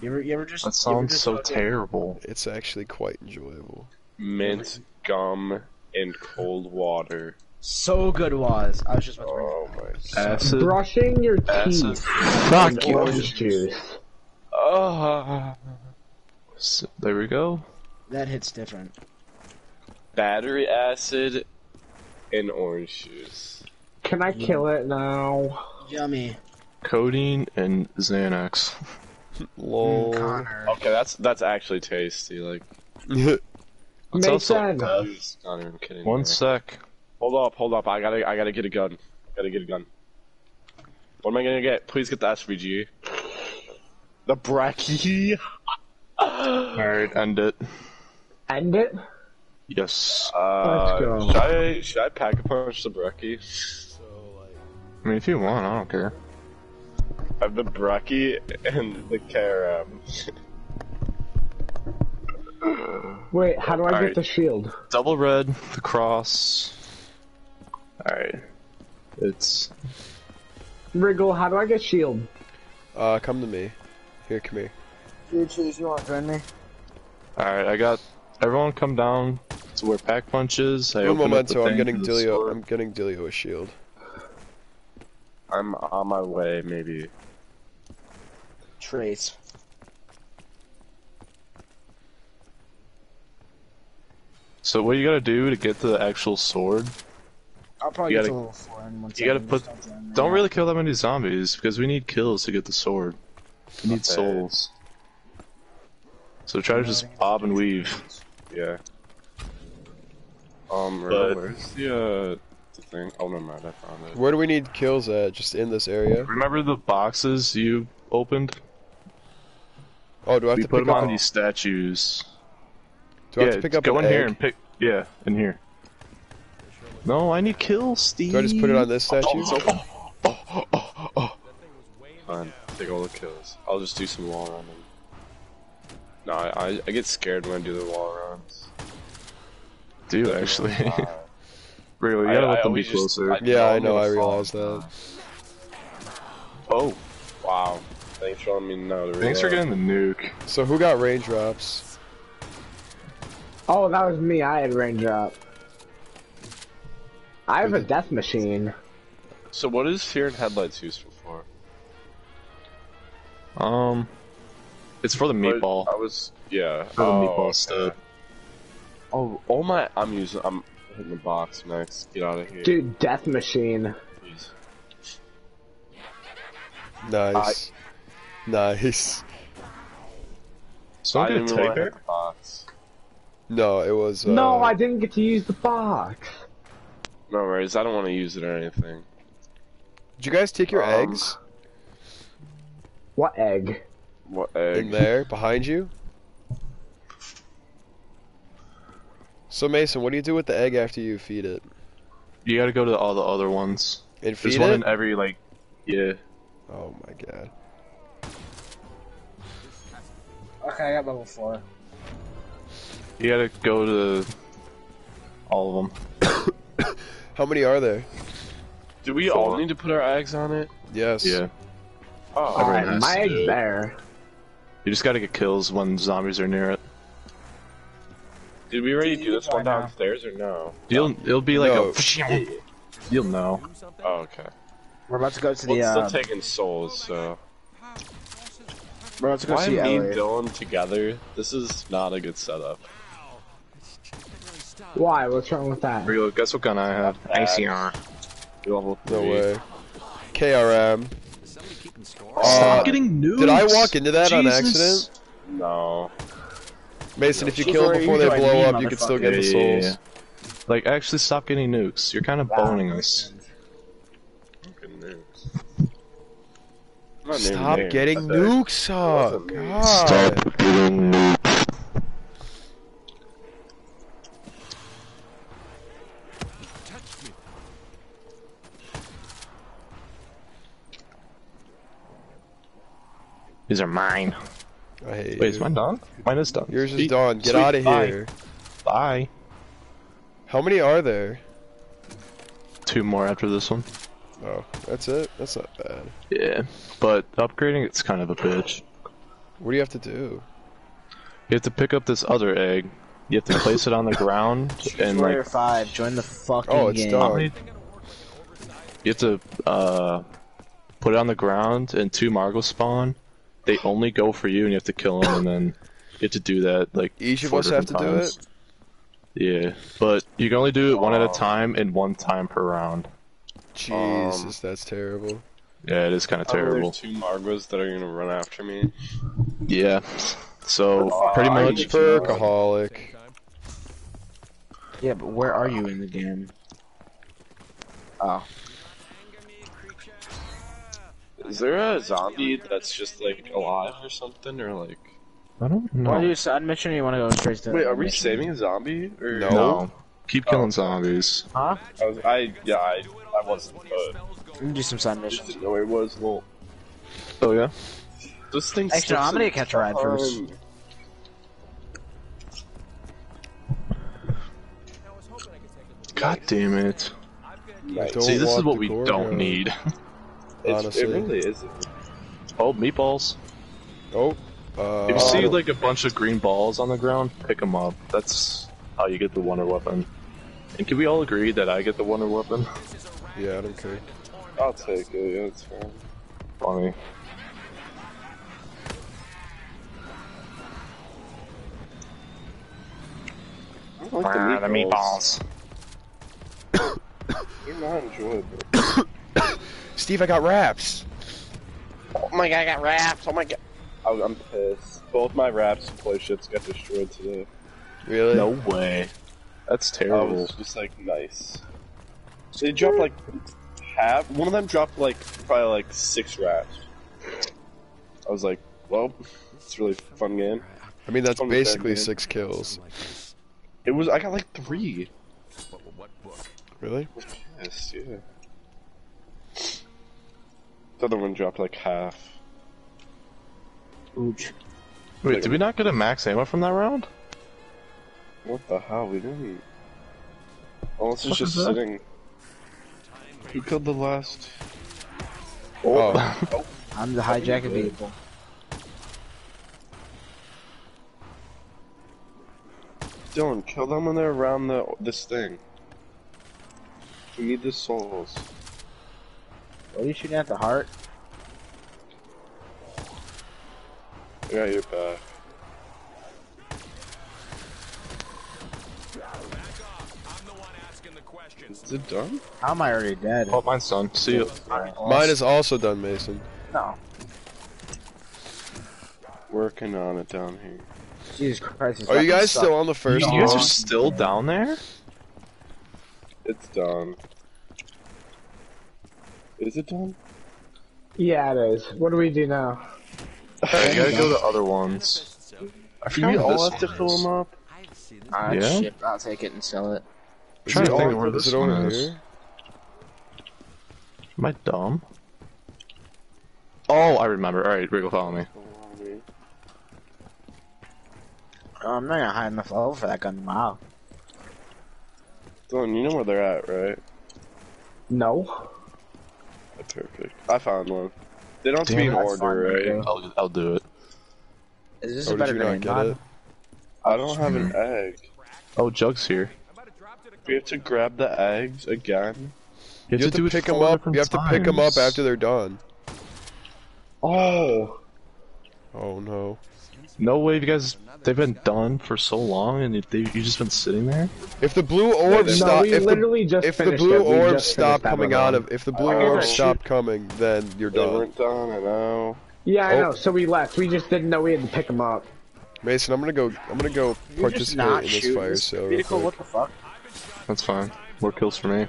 You ever, you ever just? That you ever sounds just so fucking- terrible. It's actually quite enjoyable. Mint, gum, and cold water. So good was. I was just about to bring Oh my. Acid. Brushing your Acid. teeth Fuck with you. orange juice. Ah. S- There we go. That hits different. battery acid and orange juice. Can I kill it now? Yummy. Codeine and Xanax. Hmm, Lol. Connor. Okay, that's that's actually tasty. Like, It's also- Mason, I'm just not even kidding. One man. sec. Hold up, hold up. I gotta, I gotta get a gun. Gotta get a gun. What am I gonna get? Please get the SVG. The Bracky. Alright, end it. end it. Yes. Uh, Let's go. should I, should I pack a punch the Bracky? I mean, if you want, I don't care. I have the Bracky and the Karam. Wait, how do I Alright. get the shield? Double red, the cross. Alright. It's. Wriggle, how do I get shield? Uh, come to me. Here, come here. Dude, cheese, you want to join me? Alright, I got. Everyone come down to where pack punch is. I open momento, I'm getting to Dilio. sword. I'm getting Dilio a shield. I'm on my way, maybe. Trace. So what you gotta do to get the actual sword? I'll probably You get gotta- to level four in one You gotta put. just join me. Don't really kill that many zombies because we need kills to get the sword. We need Okay. souls. So try to just bob and weave. Yeah. Um, But- where's the, uh, the thing? Oh, never mind, I found it. Where do we need kills at? Just in this area? Remember the boxes you opened? Oh, do I have we to put pick them up? on these statues. Do I yeah, have to pick up go an in here and pick. Yeah, in here. No, I need kills, Steve. Do I just put it on this statue? Oh. Fine, take all the kills. I'll just do some wall running. No, I, I, I get scared when I do the wall runs. Do you actually. Really, you gotta I let them be always just- closer. I- Yeah, I know. I fall. realized that. Oh, wow. Thanks for letting me know. To Thanks for getting the nuke. So who got raindrops? Oh, that was me. I had raindrop. I have a death machine. So what is fear and headlights useful for? Um, it's for the meatball. I was yeah. For the oh, meatball okay. stud. Oh, oh my! I'm using. I'm hitting the box next. Get out of here, Dude, death machine. please. Nice. Nice. So I didn't gonna take want hit the box. No, it was. Uh, No, I didn't get to use the box. No worries. I don't want to use it or anything. Did you guys take your Um, eggs What egg? What egg? in there behind you? So Mason, what do you do with the egg after you feed it? You gotta go to all the other ones. And There's feed one it? in every like. Yeah. Oh my god. Okay, I got level four. You gotta go to all of them. How many are there? Do we all need to put our eggs on it? Yes. Yeah. Oh, Alright, has my to egg's there. You just gotta get kills when zombies are near it. did we already do this one Right now. downstairs or no? You'll it'll be like No. a. You'll know. Oh, okay. We're about to go to Well, the. it's Uh, still taking souls, so. we're about to go Why see me and Dylan together? This is not a good setup. Why? What's wrong with that? Real. Guess what gun I have? ACR. Level No way. KRM. Somebody keeping score? Uh, Stop getting nukes. Did I walk into that on accident? No. Mason, if you kill them before they blow up, you can still get the Yeah, yeah, souls. yeah. Like, actually, stop getting nukes. You're kind of boning us. Fucking nukes. I'm not naming Stop getting nukes up. Wasn't me. God. getting nukes. These are mine. I hate Wait, is mine done? Mine is done. Yours is Sweet. done. Get Sweet. out of Bye. here. Bye. How many are there? Two more after this one. Oh, that's it? That's not bad. Yeah, but upgrading it's kind of a bitch. What do you have to do? You have to pick up this other egg. You have to place it on the ground and Warrior like five, join the fucking Oh, it's game. done. you have to uh put it on the ground and two Margwas spawn. They only go for you and you have to kill them and then you have to do that like Each of us have to different do it. Yeah, but you can only do it one at a Oh. time and one time per round. Jesus, um, that's terrible. Yeah, it is kind of Oh, terrible. There's two Margwas that are gonna run after me. Yeah, so pretty much need to- Perkaholic. Yeah, but where are you in the game? Oh, Is there a zombie that's just like alive or something, or like? I don't want to know. do side mission or you want to go straight to? Wait, are we mission? saving a zombie? Or No. No, keep killing Oh. zombies. Huh? I, was, I yeah, I, I wasn't, but We can do some side missions. didn't know where it was. Well, Oh yeah. this thing. Actually, sticks I'm gonna catch a ride first. God damn it. Nice. See, this is what we don't need. It's, honestly. it really isn't. Oh, meatballs. Oh. Uh, If you see like a bunch of green balls on the ground, pick them up. That's how you get the wonder weapon. And can we all agree that I get the wonder weapon? yeah, I don't care. I'll take it. Yeah, it's fine. Funny. I don't like the meatballs. They're not enjoyable. Steve, I got wraps. Oh my god, I got wraps. Oh my god. I, I'm pissed. Both my wraps and play ships got destroyed today. Really? No way. That's I terrible. was just like, nice. They dropped like half. One of them dropped like probably like six wraps. I was like, well, it's a really fun game. I mean, that's From the same basically six kills. It was. I got like three. What, what book? Really? I was pissed. Yeah. The other one dropped like half. Ooch. Wait, did we not get a max ammo from that round? What the hell? We didn't. Unless it's What just is that? sitting. Who killed the last? Oh, oh. I'm the hijacker vehicle. Dylan, kill them when they're around the this thing. We need the souls. What are you shooting at the heart? I got your back. I'm the one asking the questions. Is it done? How am I already dead? Oh, mine's done. See you. mine is also done, Mason. No. Working on it down here. Jesus Christ. Are you guys sucks. still on the first You guys are still down there? It's done. Is it done? Yeah, it is. What do we do now? Alright, you gotta go to other ones. I Do forget we all have to fill them up? Ah, Yeah? shit, I'll take it and sell it. I'm trying to think over- where is this one is. here? Am I dumb? Oh, I remember. Alright, Wriggle, follow me. Oh, I'm not gonna high enough level for that gun. Wow. Dylan, you know where they're at, right? No. Perfect. I found one. They don't have to be in order, right? I'll, I'll do it. Is this Oh, a did better you not get mod? it? I don't have an hmm. egg. Oh, Jug's here. We have to grab the eggs again. You have to do pick them up. You have to pick them up after they're done. Oh. Oh no. No way, you guys. They've been done for so long, and they, you just been sitting there. If the blue orbs No, stop, if the just if the blue it. We orbs stop coming out of, if the blue uh, Oh, orbs shoot. stop coming, then you're They done. weren't done, I know. Yeah, I Oh. know. So we left. We just didn't know we had to pick them up. Mason, I'm gonna go. I'm gonna go You're just participate not in this fire this sale. real vehicle. quick. What the fuck? That's fine. More kills for me.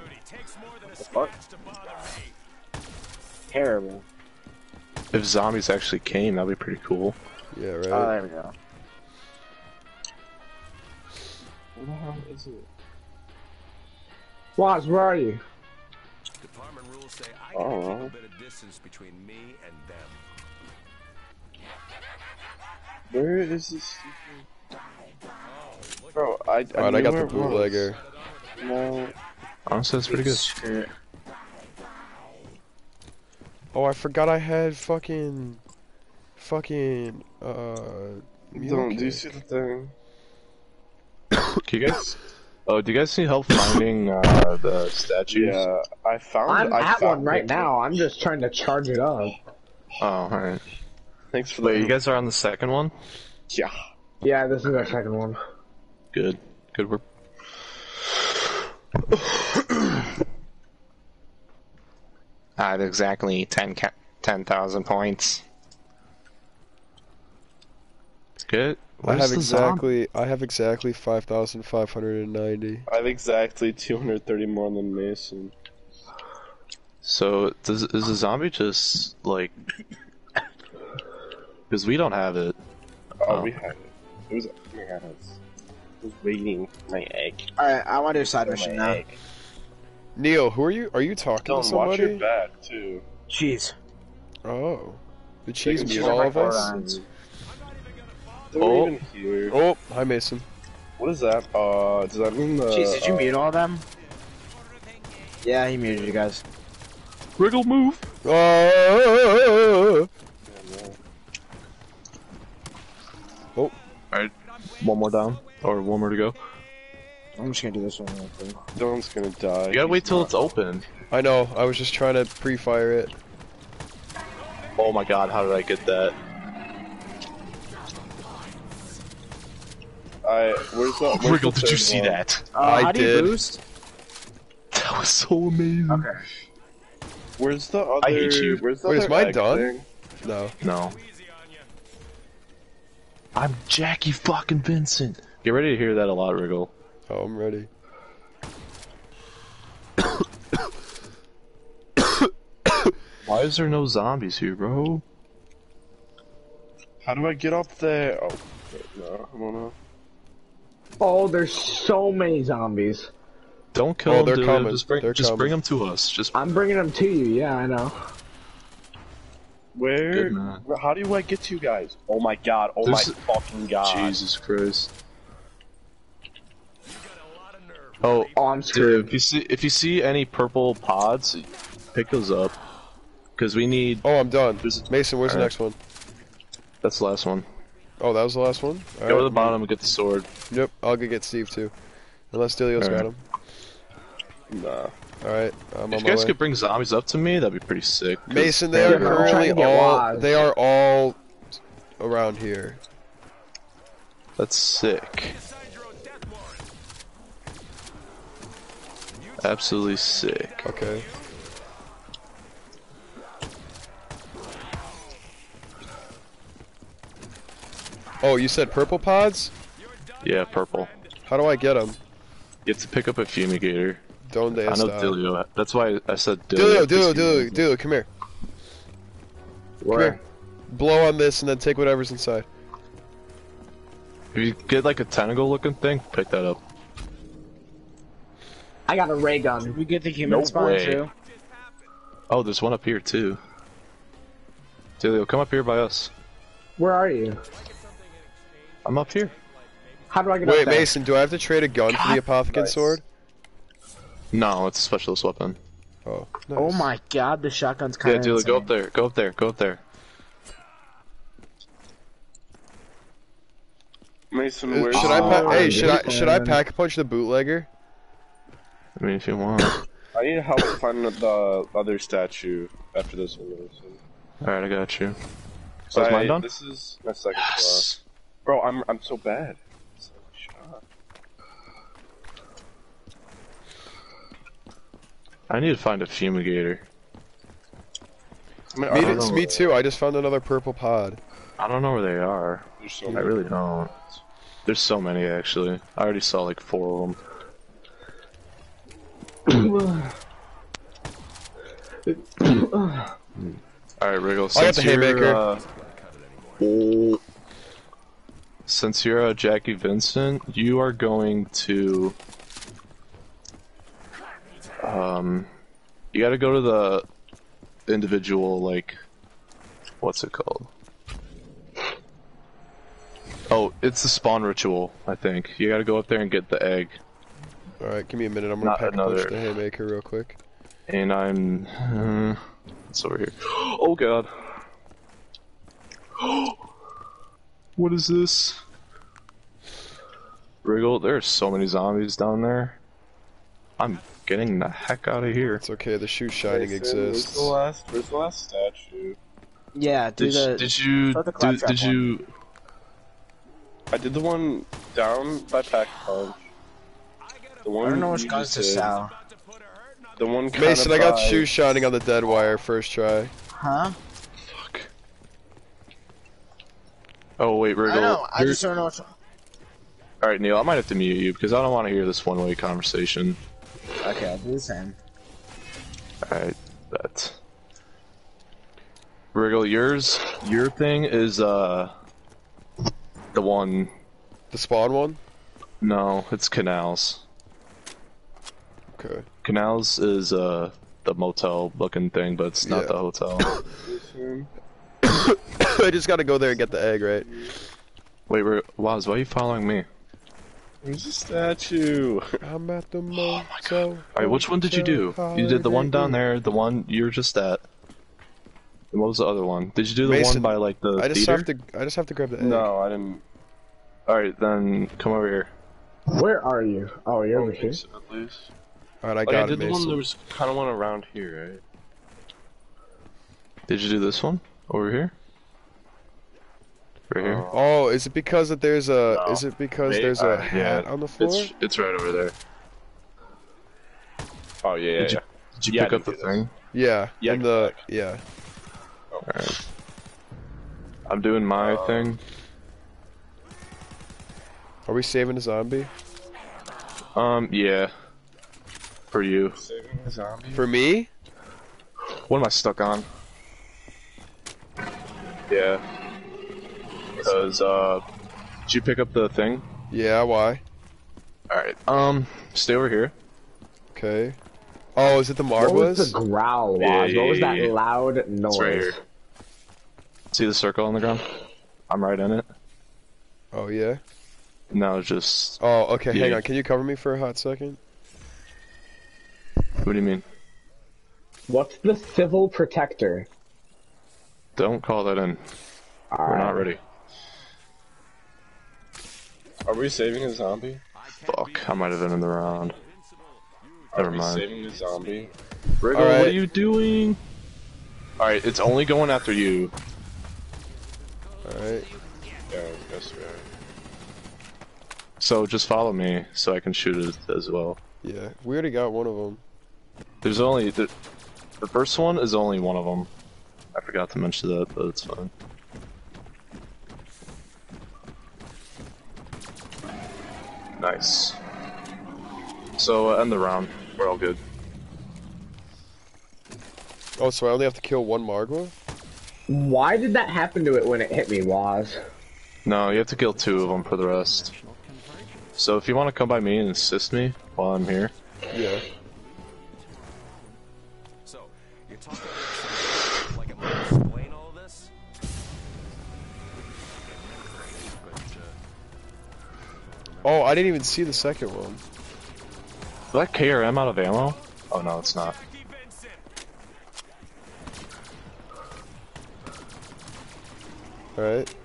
What the Fuck. Terrible. If zombies actually came, that'd be pretty cool. Yeah, Oh, right. Ah, there we go. Where the hell is it? Waz, where are you? Department rules say I Oh, gotta keep a bit of distance between me and them. Where is this? Bro, I, I, Alright, I got the it was. bootlegger. No. Oh, Honestly, that's pretty good. Screw. Oh, I forgot I had fucking, fucking, uh. Don't, do you see the thing? Can you guys? Oh, do you guys need help finding uh, the statues? Yeah, I found I'm I at found one right it. now. I'm just trying to charge it up. Oh, alright. Thanks for Wait, the you guys are on the second one? Yeah. Yeah, this is our second one. Good. Good work. I had exactly 10 ca- 10,000 points. Good. I have the zombie? exactly. I have exactly five thousand five hundred and ninety. I have exactly 230 more than Mason. So, does, is the zombie just, like... Because we don't have it. Oh, Oh. we have it. It was. Oh my god, I was, I was waiting for my egg. Alright, I want to do a side For mission now. egg. Neil, who are you? Are you talking to Don't watch your back too. Jeez. Oh, the cheese Taking mute short all of my us. Lines. They're Oh. even here. Oh, hi Mason. What is that? Uh, does that mean the? Jeez, did you uh, mute all of them? Yeah, he muted you guys. Wriggle move! Oh, Alright, one more down. Or one more to go. I'm just gonna do this one real quick. Dylan's gonna die. You gotta wait till not- it's open. I know. I was just trying to pre-fire it. Oh my god, how did I get that? I. Where's the? Where's Wriggle, the did you see one? that? Uh, I how do you did. boost? That was so amazing. Okay. Where's the other? I hate you. Where's the Wait, is other mine done? thing? No. No. I'm Jackie fucking Vincent. Get ready to hear that a lot, Wriggle. Oh, I'm ready. Why is there no zombies here, bro? How do I get up there? Oh, no, I don't know. Oh, there's so many zombies. Don't kill Oh, them, they're dude. coming. Just bring, They're just bring them to us. Just I'm bringing them to you. Yeah, I know. Where? Good. How do I get to you guys? Oh my god! Oh There's- my fucking god! Jesus Christ. Oh, Oh, I'm dude, if you see if you see any purple pods, pick those up. Cause we need. Oh, I'm done. Mason, where's the Alright. next one? That's the last one. Oh, that was the last one? Go to the bottom and get the sword. Yep, I'll go get Steve too. Unless Delio's got him. Nah. Alright, I'm If on you guys way. could bring zombies up to me, that'd be pretty sick. Mason, they are man, I'm trying currently all Waz. they are all around here. That's sick. Absolutely sick. Okay. Oh, you said purple pods? Yeah, purple. How do I get them? You have to pick up a fumigator. Donde I know está? Dilio. That's why I said Dilio, Dilio. Dilio, 'cause Dilio, he- Dilio, come here. Where? Blow on this and then take whatever's inside. If you get like a tentacle looking thing, pick that up. I got a ray gun. We get the human No spawn way. too. Oh, there's one up here too. Dilio, come up here by us. Where are you? I'm up here. How do I get Wait, up there? Mason, do I have to trade a gun for the apothecary Nice. sword? No, it's a specialist weapon. Oh, Oh my god, the shotgun's kind of Yeah, of Dilio, go up there. Go up there. Go up there. Mason, Uh, where's Should I pa- Oh, hey, should I should I one. pack punch the bootlegger? I mean, if you want. I need help finding the other statue after this one. Mason. Alright, I got you. So is mine I- done? This is my second Yes. Class. Bro, I'm I'm so bad. It's like. I need to find a fumigator. I mean, Me, I don't it's me too. I just found another purple pod. I don't know where they are. So I really don't. There's so many actually. I already saw like four of them. Alright, Wriggle, I got the you're, haymaker. uh, oh, since you're uh, Jackie Vincent, you are going to, um, you gotta go to the individual, like, what's it called? Oh, it's the spawn ritual, I think. You gotta go up there and get the egg. All right, give me a minute. I'm gonna Not pack another- punch the haymaker real quick. And I'm. Uh, it's over here. Oh god. what is this? Wriggle, there are so many zombies down there. I'm getting the heck out of here. It's okay. The shoe shining Mason, Where's exists. the last? Where's the last statue? Yeah, do Did, the. did you. start the Did, claptrap did you. I did the one down by Pack Punch. The one I don't know which you guns just to sell. The one Mason, I got by- shoes shining on the dead wire first try. Huh? Fuck. Oh, wait, Wriggle. I know. I here- just don't know. Which... Alright, Neil, I might have to mute you because I don't want to hear this one way conversation. Okay, I'll do the same. Alright, that. Wriggle, yours, your thing is, uh, the one, The spawn one. no, it's Canals. Okay. Canals is, uh, the motel looking thing, but it's not Yeah. the hotel. Mason. I just gotta go there and get the egg, right? Wait, Ri- Waz, why are you following me? Where's the statue? I'm at the oh motel. Alright, which one did you do? You did the one down there, the one you're just at. And what was the other one? Did you do the Mason, one by, like, the I just theater? have to. I just have to grab the egg. no, I didn't. Alright, then come over here. Where are you? Oh, you're oh, over here. Mason, at least. All right, I oh, Like, I got it, did the one Mason. there was kind of one around here, right? Did you do this one? Over here? Right here? Oh, is it because that there's a? No. Is it because Wait, there's a uh, hat yeah, on the floor? It's, it's right over there. Oh yeah, yeah. Did you- Did you Yeah, pick up the didn't thing? Yeah. Yeah, in the yeah. Alright. I'm doing my Uh, thing. Are we saving a zombie? Um, yeah. For you. Saving a zombie. For me? What am I stuck on? Yeah. Because, uh, did you pick up the thing? Yeah. Why? Alright. Um, stay over here. Okay. Oh, is it the What was the growl, Waz? Yeah, what was that yeah. loud noise? It's right here. See the circle on the ground? I'm right in it. Oh yeah. Now it's just. Oh, okay. Hang on. Can you cover me for a hot second? What do you mean? What's the civil protector? Don't call that in. We're not ready. Are we saving a zombie? Fuck, I might have been in the round. Are Never we mind. saving a zombie? Riggle, Alright. what are you doing? Alright, it's only going after you. Alright. Yeah, that's right. So just follow me so I can shoot it as well. Yeah. We already got one of them. There's only the, the first one is only one of them. I forgot to mention that, but it's fine. Nice. So uh, end the round. We're all good. Oh, so I only have to kill one Margwa? Why did that happen to it when it hit me, Waz? No, you have to kill two of them for the rest. So if you want to come by me and assist me while I'm here, Yeah. So, you're talking Oh, I didn't even see the second one. is that KRM out of ammo? Oh no, it's not. Alright.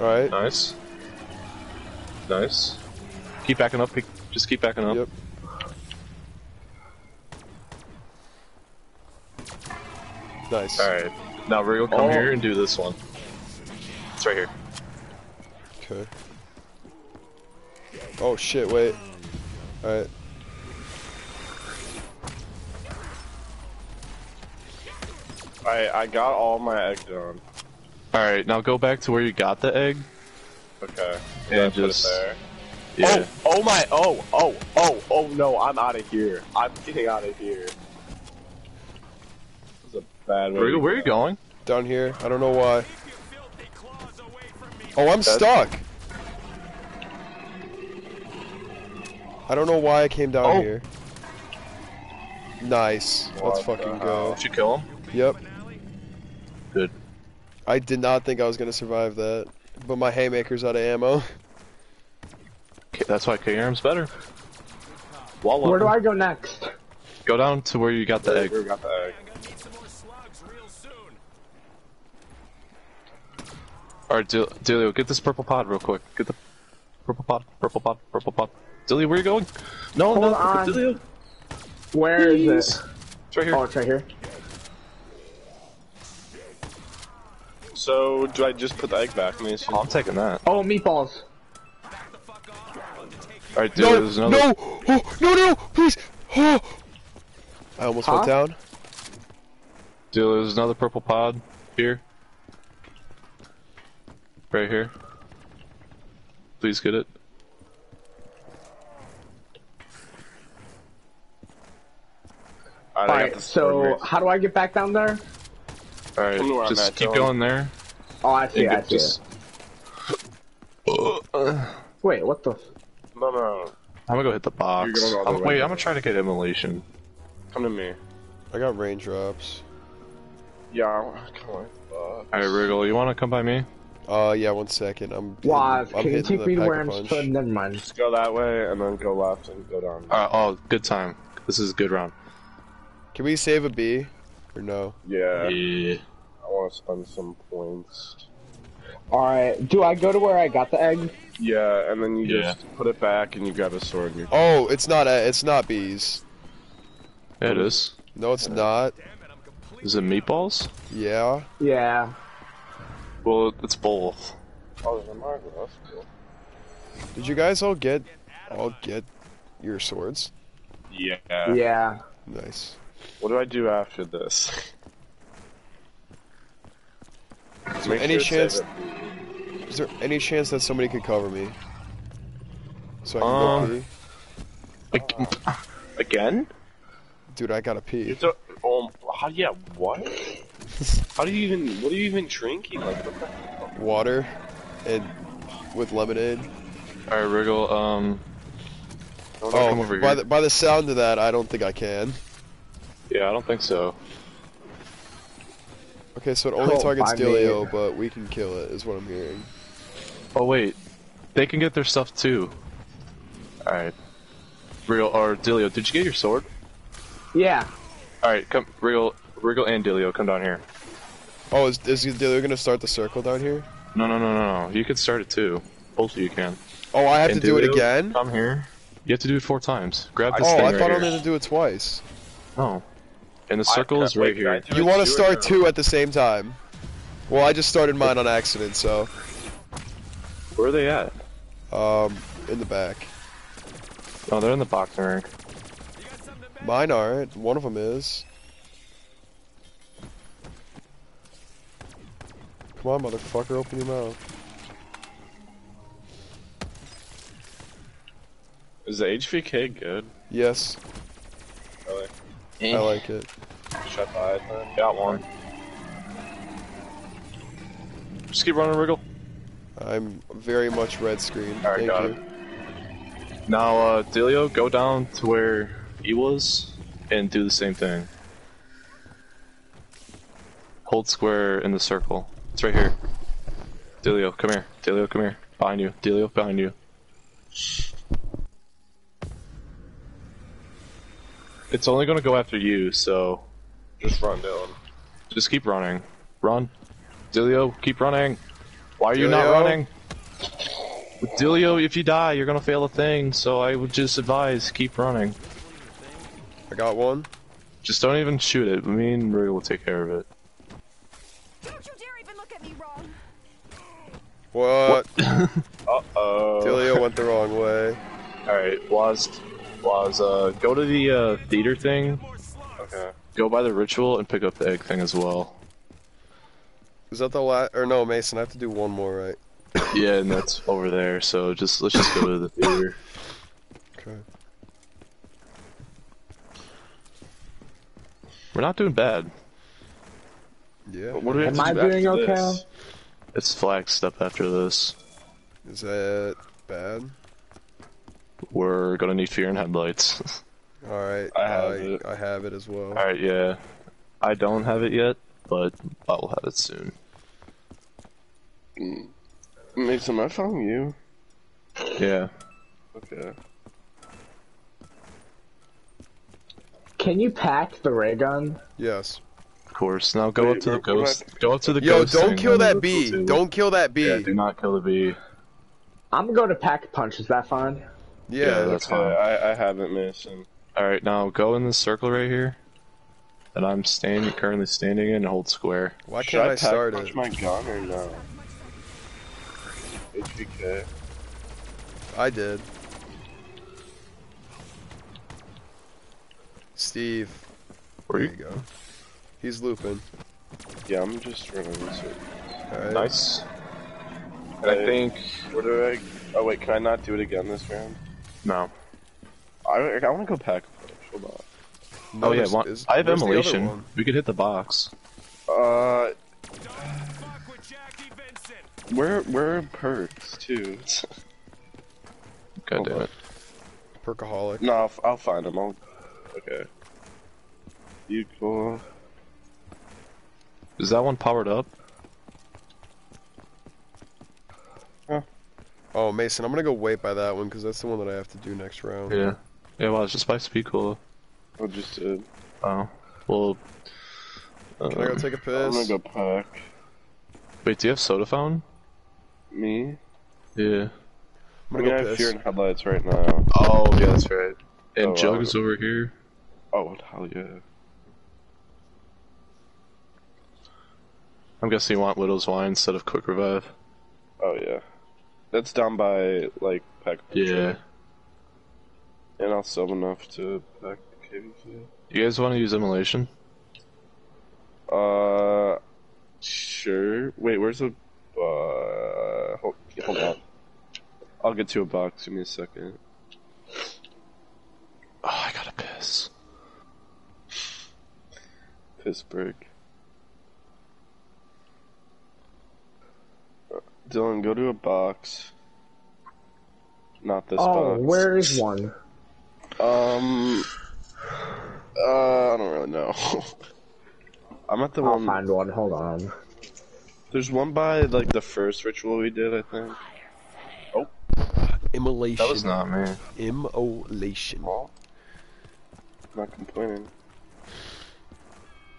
Alright. Nice. Nice. Keep backing up. Just keep backing up. Yep. Nice. Alright. Now Riggle, come Oh. here and do this one. It's right here. Okay. Oh shit, wait. Alright. I I got all my egg done. Alright, now go back to where you got the egg. Okay. And Yeah, just- there. Yeah. Oh, oh my, oh, oh, oh, oh no, I'm out of here. I'm getting out of here. This is a bad way. Riggle, to where are you going? Down here. I don't know why. Oh, I'm stuck! I don't know why I came down Oh. here. Nice. What Let's fucking go. Did you kill him? Yep. Good. I did not think I was gonna survive that. But my haymaker's out of ammo. Okay, that's why KRM's better. Wall Where do. I go next? Go down to where you got the egg. We got the egg. I'm gonna need some more slugs real soon. Alright, Del- Delio, get this purple pod real quick. Get the purple pod, purple pod, purple pod. Delio, where are you going? No, Hold no, on. Delio. Where is Please. it? It's right here. Oh, it's right here. So, do I just put the egg back, Mason? Oh, I'm taking that. Oh, meatballs. Alright, Delio, No! there's another. No! Oh, no, no! Please! Oh! I almost Huh? went down. Delio, there's another purple pod here. Right here. Please get it. Alright, I Alright, so sword, how do I get back down there? Alright, Come I'm just keep Dylan. going there. Oh, I see, I see just- uh, Wait, what the? No, no, no. I'm gonna go hit the box. You're going all the I'm- wait. I'm gonna try to get immolation. Come to me. I got raindrops. Yeah, come on. Fuck. Alright, Wriggle, you wanna come by me? Uh, yeah, one second. I'm. Waz, I'm can you hitting take me to where I'm Pack-a-Punch. stood? Never mind. Just go that way, and then go left, and go down. Alright, oh, good time. This is a good round. Can we save a B? Or no? yeah, Yeah. I want to spend some points. Alright, do I go to where I got the egg? Yeah, and then you Yeah. just put it back, and you grab a sword, and you're Oh, it's not. A, it's not bees. It is. No, it's not. Is it meatballs? Yeah. Yeah. Well, it's both. Oh, there's a marker. That's cool. Did you guys all get all get your swords? Yeah. Yeah. Nice. What do I do after this? Is there any chance? Is there any chance that somebody could cover me? So I can Um, go pee. Ag- Again? Dude, I gotta pee. It's a, um, how, yeah, what? How do you even, what are you even drinking? Like, what the Water, and with lemonade. Alright, Wriggle, um. Oh, come over by here. the by the sound of that, I don't think I can. Yeah, I don't think so. Okay, so it only Oh, targets by me. Delio, but we can kill it, is what I'm hearing. Oh, wait. They can get their stuff too. Alright. Real or Dilio, did you get your sword? Yeah. Alright, come Real Regal and Dilio, come down here. Oh, is is they gonna start the circle down here? No no no no no. You can start it too. Both of you can. Oh, I have And to do it again. Come here. You have to do it four times. Grab this Oh, thing I right thought I here. only had to do it twice. No. And the circle is right here. You want to start two at the same time? Well, I just started mine on accident, so Where are they at? um, in the back. Oh, they're in the boxing ring. Mine aren't. One of them is. Come on, motherfucker, open your mouth. Is the HVK good? Yes, Really? I like it. Shut the eye then. Got one. Just keep running, Wriggle. I'm very much red screen. Alright, Thank got you. it. Now, uh, Delio, go down to where he was and do the same thing. Hold square in the circle. It's right here. Delio, come here. Delio, come here. Behind you. Delio, behind you. It's only gonna go after you, so Just run down. just keep running. Run. Delio, keep running. Why are you not running? Delio, if you die, you're gonna fail a thing, so I would just advise keep running. I got one. Just don't even shoot it. Me and Maria will take care of it. Don't you dare even look at me wrong. What? Uh oh. Delio went the wrong way. Alright, Waz, Waz, uh, go to the, uh, theater thing, Okay. go by the ritual, and pick up the egg thing as well. Is that the last? Or no, Mason. I have to do one more, right? Yeah, and that's over there, so just, let's just go to the theater. Okay. We're not doing bad. Yeah. What do we have Am to I do doing after okay? this? It's flag step after this. Is that bad? We're gonna need fear and headlights. All right. I have I, it. I have it as well. Alright, yeah. I don't have it yet, but I will have it soon. Mm. Mason, am I following you? Yeah. Okay. Can you pack the ray gun? Yes. Of course. Now go Wait, up to the where- where ghost. Go up to the Yo, ghost. Yo, don't thing kill that bee. table. Don't kill that bee. Yeah, do not kill the bee. I'm gonna go to pack punch. Is that fine? Yeah, Yeah, that's Okay, fine. I, I haven't, Mason. Alright, now go in this circle right here. That I'm standing, currently standing in, and hold square. Why can't I pack start punch it? my gun or no? HVK. I did. Steve. Where There you? you go. He's looping. Yeah, I'm just running this. Alright. Nice. And I Hey, think Where do I? Oh wait, can I not do it again this round? no. I, I want to go pack. Hold on. No, oh yeah, there's- one, is- I have where's the other immolation. We could hit the box. Uh, Fuck with Jackie Vincent. where where are perks too? God Hold damn on. it. Perkaholic. no, I'll, I'll find them. I'll. Okay. You cool? Is that one powered up? Oh, Mason, I'm gonna go wait by that one because that's the one that I have to do next round. Yeah. Yeah, well, it's just by speed cool. I just did. Oh. Well. Can I go um, take a I'm gonna go pack. Wait, do you have soda fountain? Me? Yeah. I'm gonna mean, I go have fear and headlights right now. Oh, yeah, that's right. And Oh, Jug wow. over here. Oh hell yeah! I'm guessing you want Widow's Wine instead of Quick Revive. Oh yeah. That's down by like pack. Yeah. And I'll sub enough to pack the KVC. You guys want to use Immolation? Uh, sure. Wait, where's the? Uh, hold, hold on. I'll get to a box. Give me a second. Oh, I gotta piss. Piss break. Uh, Dylan, go to a box. Not this Oh, box. where is one? Um. Uh, I don't really know. I'm at the I'll one. find one. Hold on. There's one by like the first ritual we did, I think. Oh, immolation. That was not me. Immolation. Well, I'm not complaining.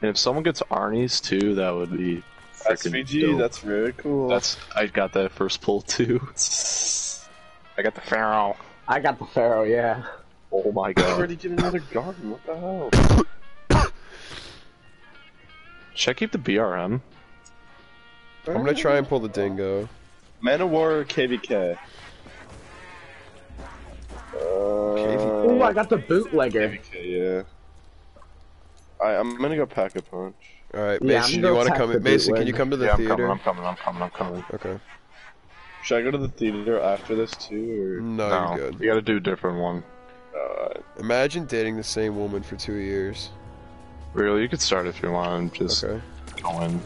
And if someone gets Arnie's too, that would be SVG, dope. that's really cool. That's I got that first pull too. I got the Pharo. I got the Pharo, yeah. Oh my god. I god. already get another garden. What the hell? Should I keep the BRM? I'm gonna try and pull the dingo. Man of War or KVK? Uh, Ooh, I got the bootlegger. KVK, yeah. I, I'm gonna go pack a punch. Alright, Yeah, Mason, gonna you wanna come in? Mason, can you come to the yeah, I'm theater? coming, I'm coming, I'm coming, I'm coming. Okay. Should I go to the theater after this too, No, no, you're good. you gotta do a different one. Uh, Imagine dating the same woman for two years. Really, you could start if you want and just Okay. go in.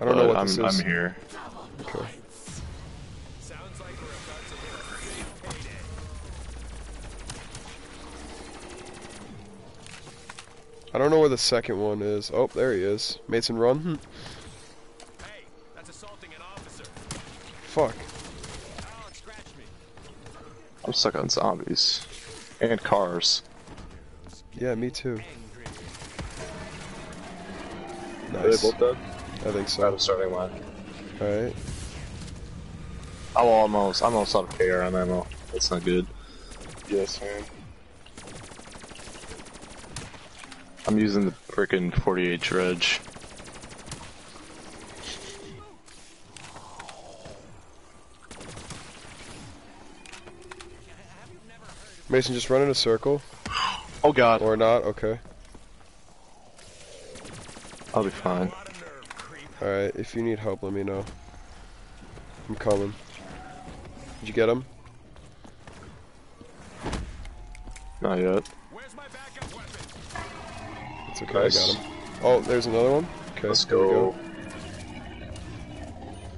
I don't know what I'm, this is. I'm here. Okay. Sounds like we're about to hit a big payday. I don't know where the second one is. Oh, there he is. Mason, run. Hey, that's assaulting an officer. Fuck. Alan, me. I'm stuck on zombies. And cars. Yeah, me too. Nice. are they Nice. both dead? I think so. I so. was starting one. Alright. I'm almost, I'm almost out of KRM ammo. That's not good. Yes, man. I'm using the frickin' 48 dredge. Mason, just run in a circle. Oh god, Or not, okay. I'll be fine. Alright, if you need help, let me know. I'm coming. Did you get him? Not yet. It's okay, Nice. I got him. Oh, there's another one? Okay, Let's here we go.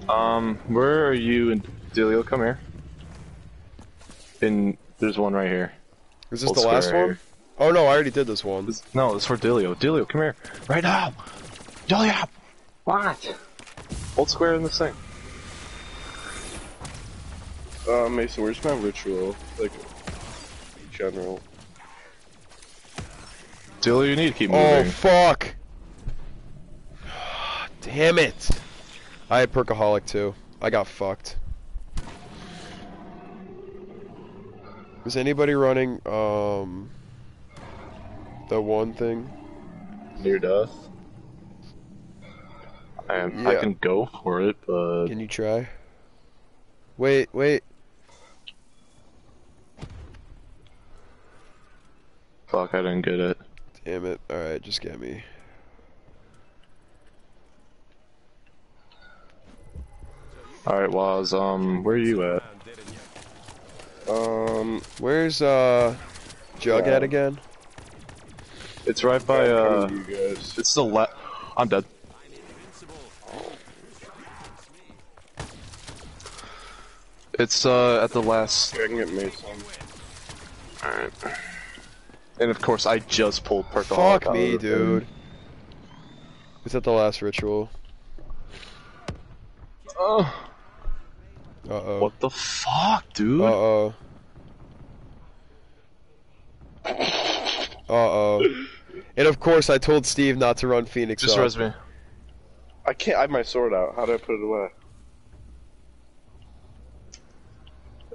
Um, where are you and Delio? Come here. In there's one right here. Is this Old the last square one? Oh no, I already did this one. This- no, it's for Delio. Delio, come here. Right now! Delio! What? Hold square in this thing. Uh, Mason, where's my ritual? Like, general. Delio, you need to keep moving. Oh fuck! Damn it! I had Perkaholic too. I got fucked. Is anybody running um the one thing? Near death. I am. I can go for it, but Can you try? Wait, wait. fuck, I didn't get it. Damn it. Alright, just get me. All right, Waz. Um, where are you at? Um, Where's uh Jug Yeah. at again? It's right by uh. coming to you guys. It's the left. I'm dead. It's uh at the last. I can get Mason. Alright. And of course, I just pulled Perkaholic Fuck out me, of the dude. Is that the last ritual. Oh, Uh oh. what the fuck, dude? Uh oh. Uh oh. And of course, I told Steve not to run Phoenix. Just up. res me. I can't. I have my sword out. How do I put it away?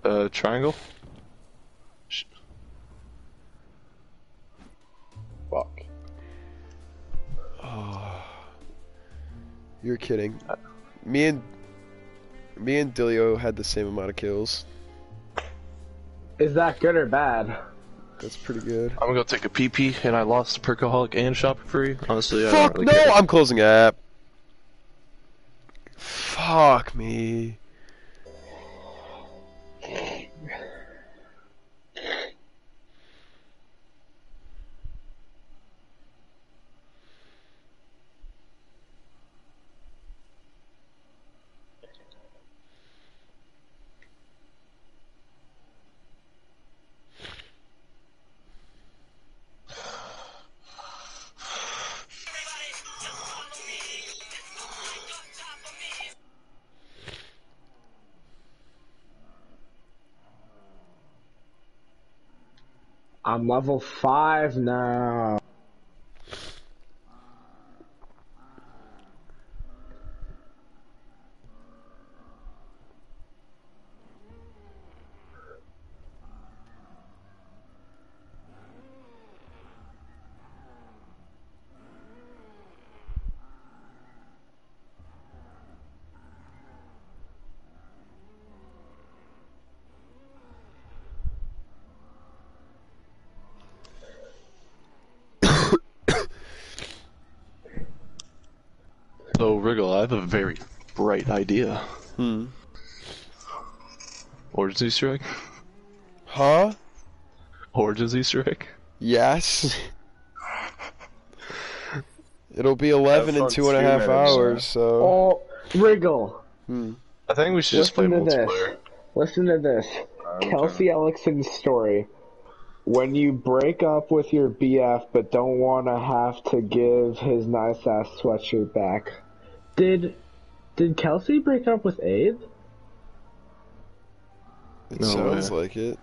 Uh, triangle. You're kidding. Me and me and Delio had the same amount of kills. Is that good or bad? That's pretty good. I'm gonna go take a pee pee, and I lost Perkaholic and Shop Free. Honestly, I don't really no! really care. I'm closing app. Fuck me. I'm level five now. So, Wriggle, I have a very bright idea. Hmm. Origins Easter egg? Huh? Origins Easter egg? Yes. It'll be 11 in two and a half streaming, hours, so. Oh, Wriggle. Hmm. I think we should just play Listen to this. Listen to this. Kelsey Ellickson's story. When you break up with your BF but don't want to have to give his nice ass sweatshirt back. Did did Kelsey break up with Abe? It No sounds way. like it.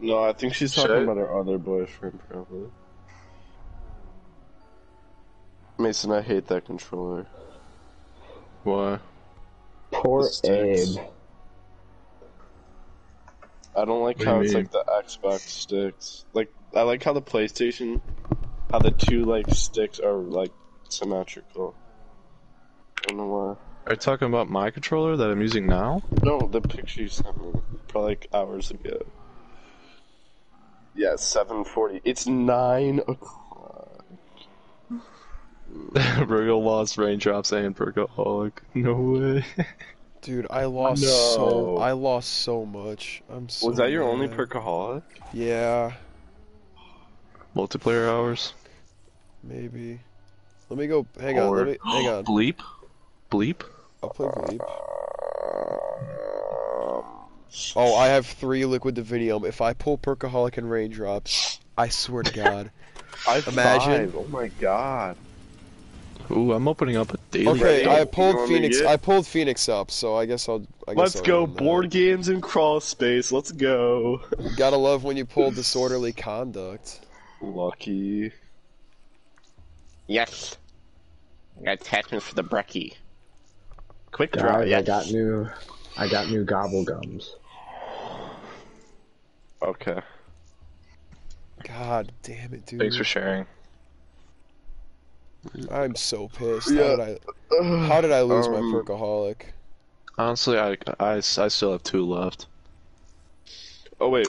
No, I think she's Should talking I- about her other boyfriend, probably. Mason, I hate that controller. Why? Poor Abe. I don't like What how you it's mean? like the Xbox sticks. Like, I like how the PlayStation, how the two like sticks are like symmetrical. I don't know why. Are you talking about my controller that I'm using now? No, the picture you sent me probably like hours ago. Yeah, seven forty. It's nine o'clock. Wriggle lost raindrops and perkaholic. No way. Dude, I lost so No. I lost so much. I'm so Was that your only mad. perkaholic? Yeah, Multiplayer hours? maybe. Let me go. Hang on. Let me hang on. Bleep? Bleep? I'll play Bleep. Oh, I have three liquid divinium. If I pull perkaholic and raindrops, I swear to God. I Imagine. five. Oh my god. Ooh, I'm opening up a daily. Okay, don't I pulled want me to Phoenix. I pulled Phoenix up, so I guess I'll. I guess Let's I'll go run that. board games and crawl space. Let's go. Gotta love when you pull disorderly conduct. Lucky. Yes. I got attachments for the Brecci. Quick draw. Guys, I got new I got new gobble gums. Okay. God damn it, dude. Thanks for sharing. I'm so pissed. Yeah. How did I? How did I lose my Um, perkaholic? Honestly, I, I, I still have two left. Oh wait.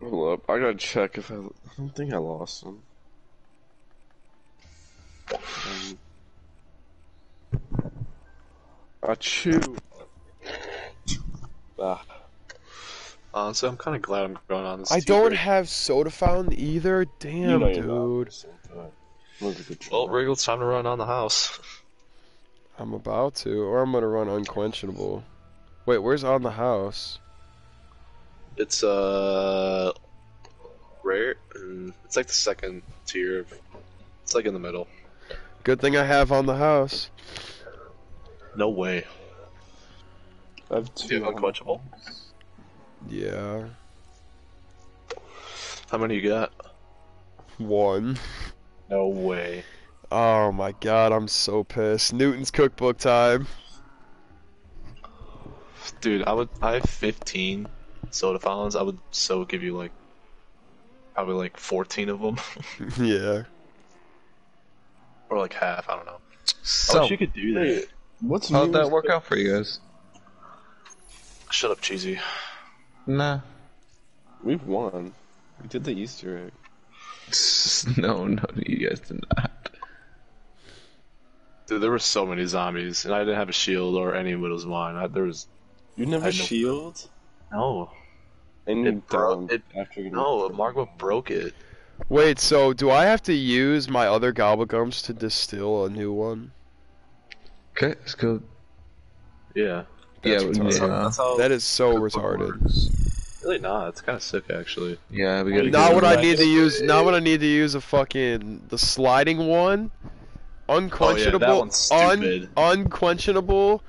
Hold up. I gotta check if I. I don't think I lost them. Um, Achoo. Ah, Honestly, I'm kind of glad I'm going on this. I don't break. have soda fountain either. Damn, you know dude. not. Look at the Well, try. Wriggle, it's time to run on the house. I'm about to, or I'm gonna run unquenchable. Wait, where's on the house? It's uh rare. and It's like the second tier. It's like in the middle. Good thing I have on the house. No way. I have Do you two. have unquenchable? Yeah, How many you got? one. No way. Oh my god, I'm so pissed. Newton's cookbook time. Dude, I would. I have 15 soda fountains. I would so give you like probably like 14 of them, yeah. Or like half. I don't know. So, you could do that. what's how'd that work out for you guys? Shut up, cheesy. Nah. We've won. We did the Easter egg. No, no, you guys did not. Dude, there were so many zombies, and I didn't have a shield or any of it was. I, there was You never I know. shield? no, And you It bro- down it- after no. Margwa broke it. Wait, so do I have to use my other gobblegums to distill a new one? Okay, let's go. Yeah, Yeah, That's we- retarded. yeah. that's how. That is so retarded. works. Really not. It's kind of sick, actually. Yeah, we gotta Not what I right. need to use. Not what I need to use a fucking the sliding one, unquenchable, one's un, stupid. unquenchable,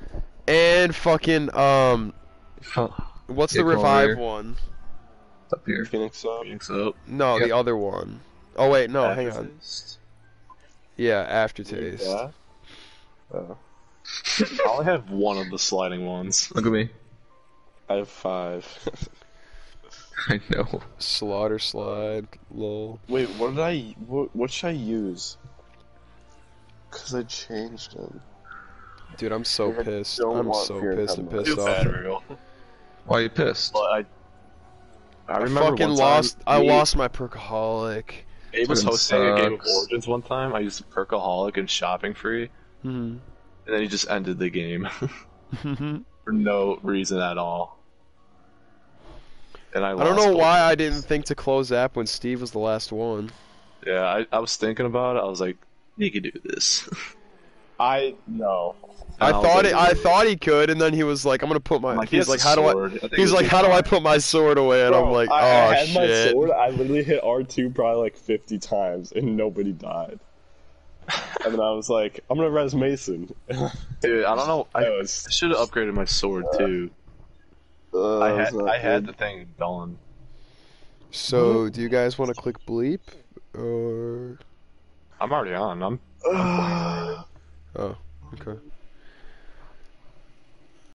and fucking um What's Yeah, the come over revive here. one? Up here. Phoenix up. Phoenix up. No, Yep. the other one. Oh wait, no, hang on. Yeah, aftertaste. Yeah. Oh. I only have one of the sliding ones. Look at me. I have five. I know. Slaughter slide, lol. Wait, what did I? What, what should I use? Cause I changed them. Dude, I'm so I pissed. I'm so pissed and pissed off. Why are you pissed? But I, I I remember fucking one time lost. I me- lost my perkaholic. Abe was Fucking hosting a game of. Origins one time. I used Perkaholic and Shopping Free, Hmm. and then he just ended the game for no reason at all. And I, I don't know both why I didn't think to close app when Steve was the last one. Yeah, I, I was thinking about it. I was like, you could do this. I no. I And thought like, it. I thought he could, and then he was like, "I'm gonna put my." Like, he's has like, a "How do I?" sword. I He's like, "How do I put my sword away?" And I'm like, "Oh I, I had my sword. I literally hit R two probably like fifty times and nobody died. and then I was like, I'm gonna res Mason. Dude, I don't know. I, was- I should have upgraded my sword too. Uh, I had I had the thing done. So, do you guys want to click bleep or? I'm already on. I'm Oh, okay.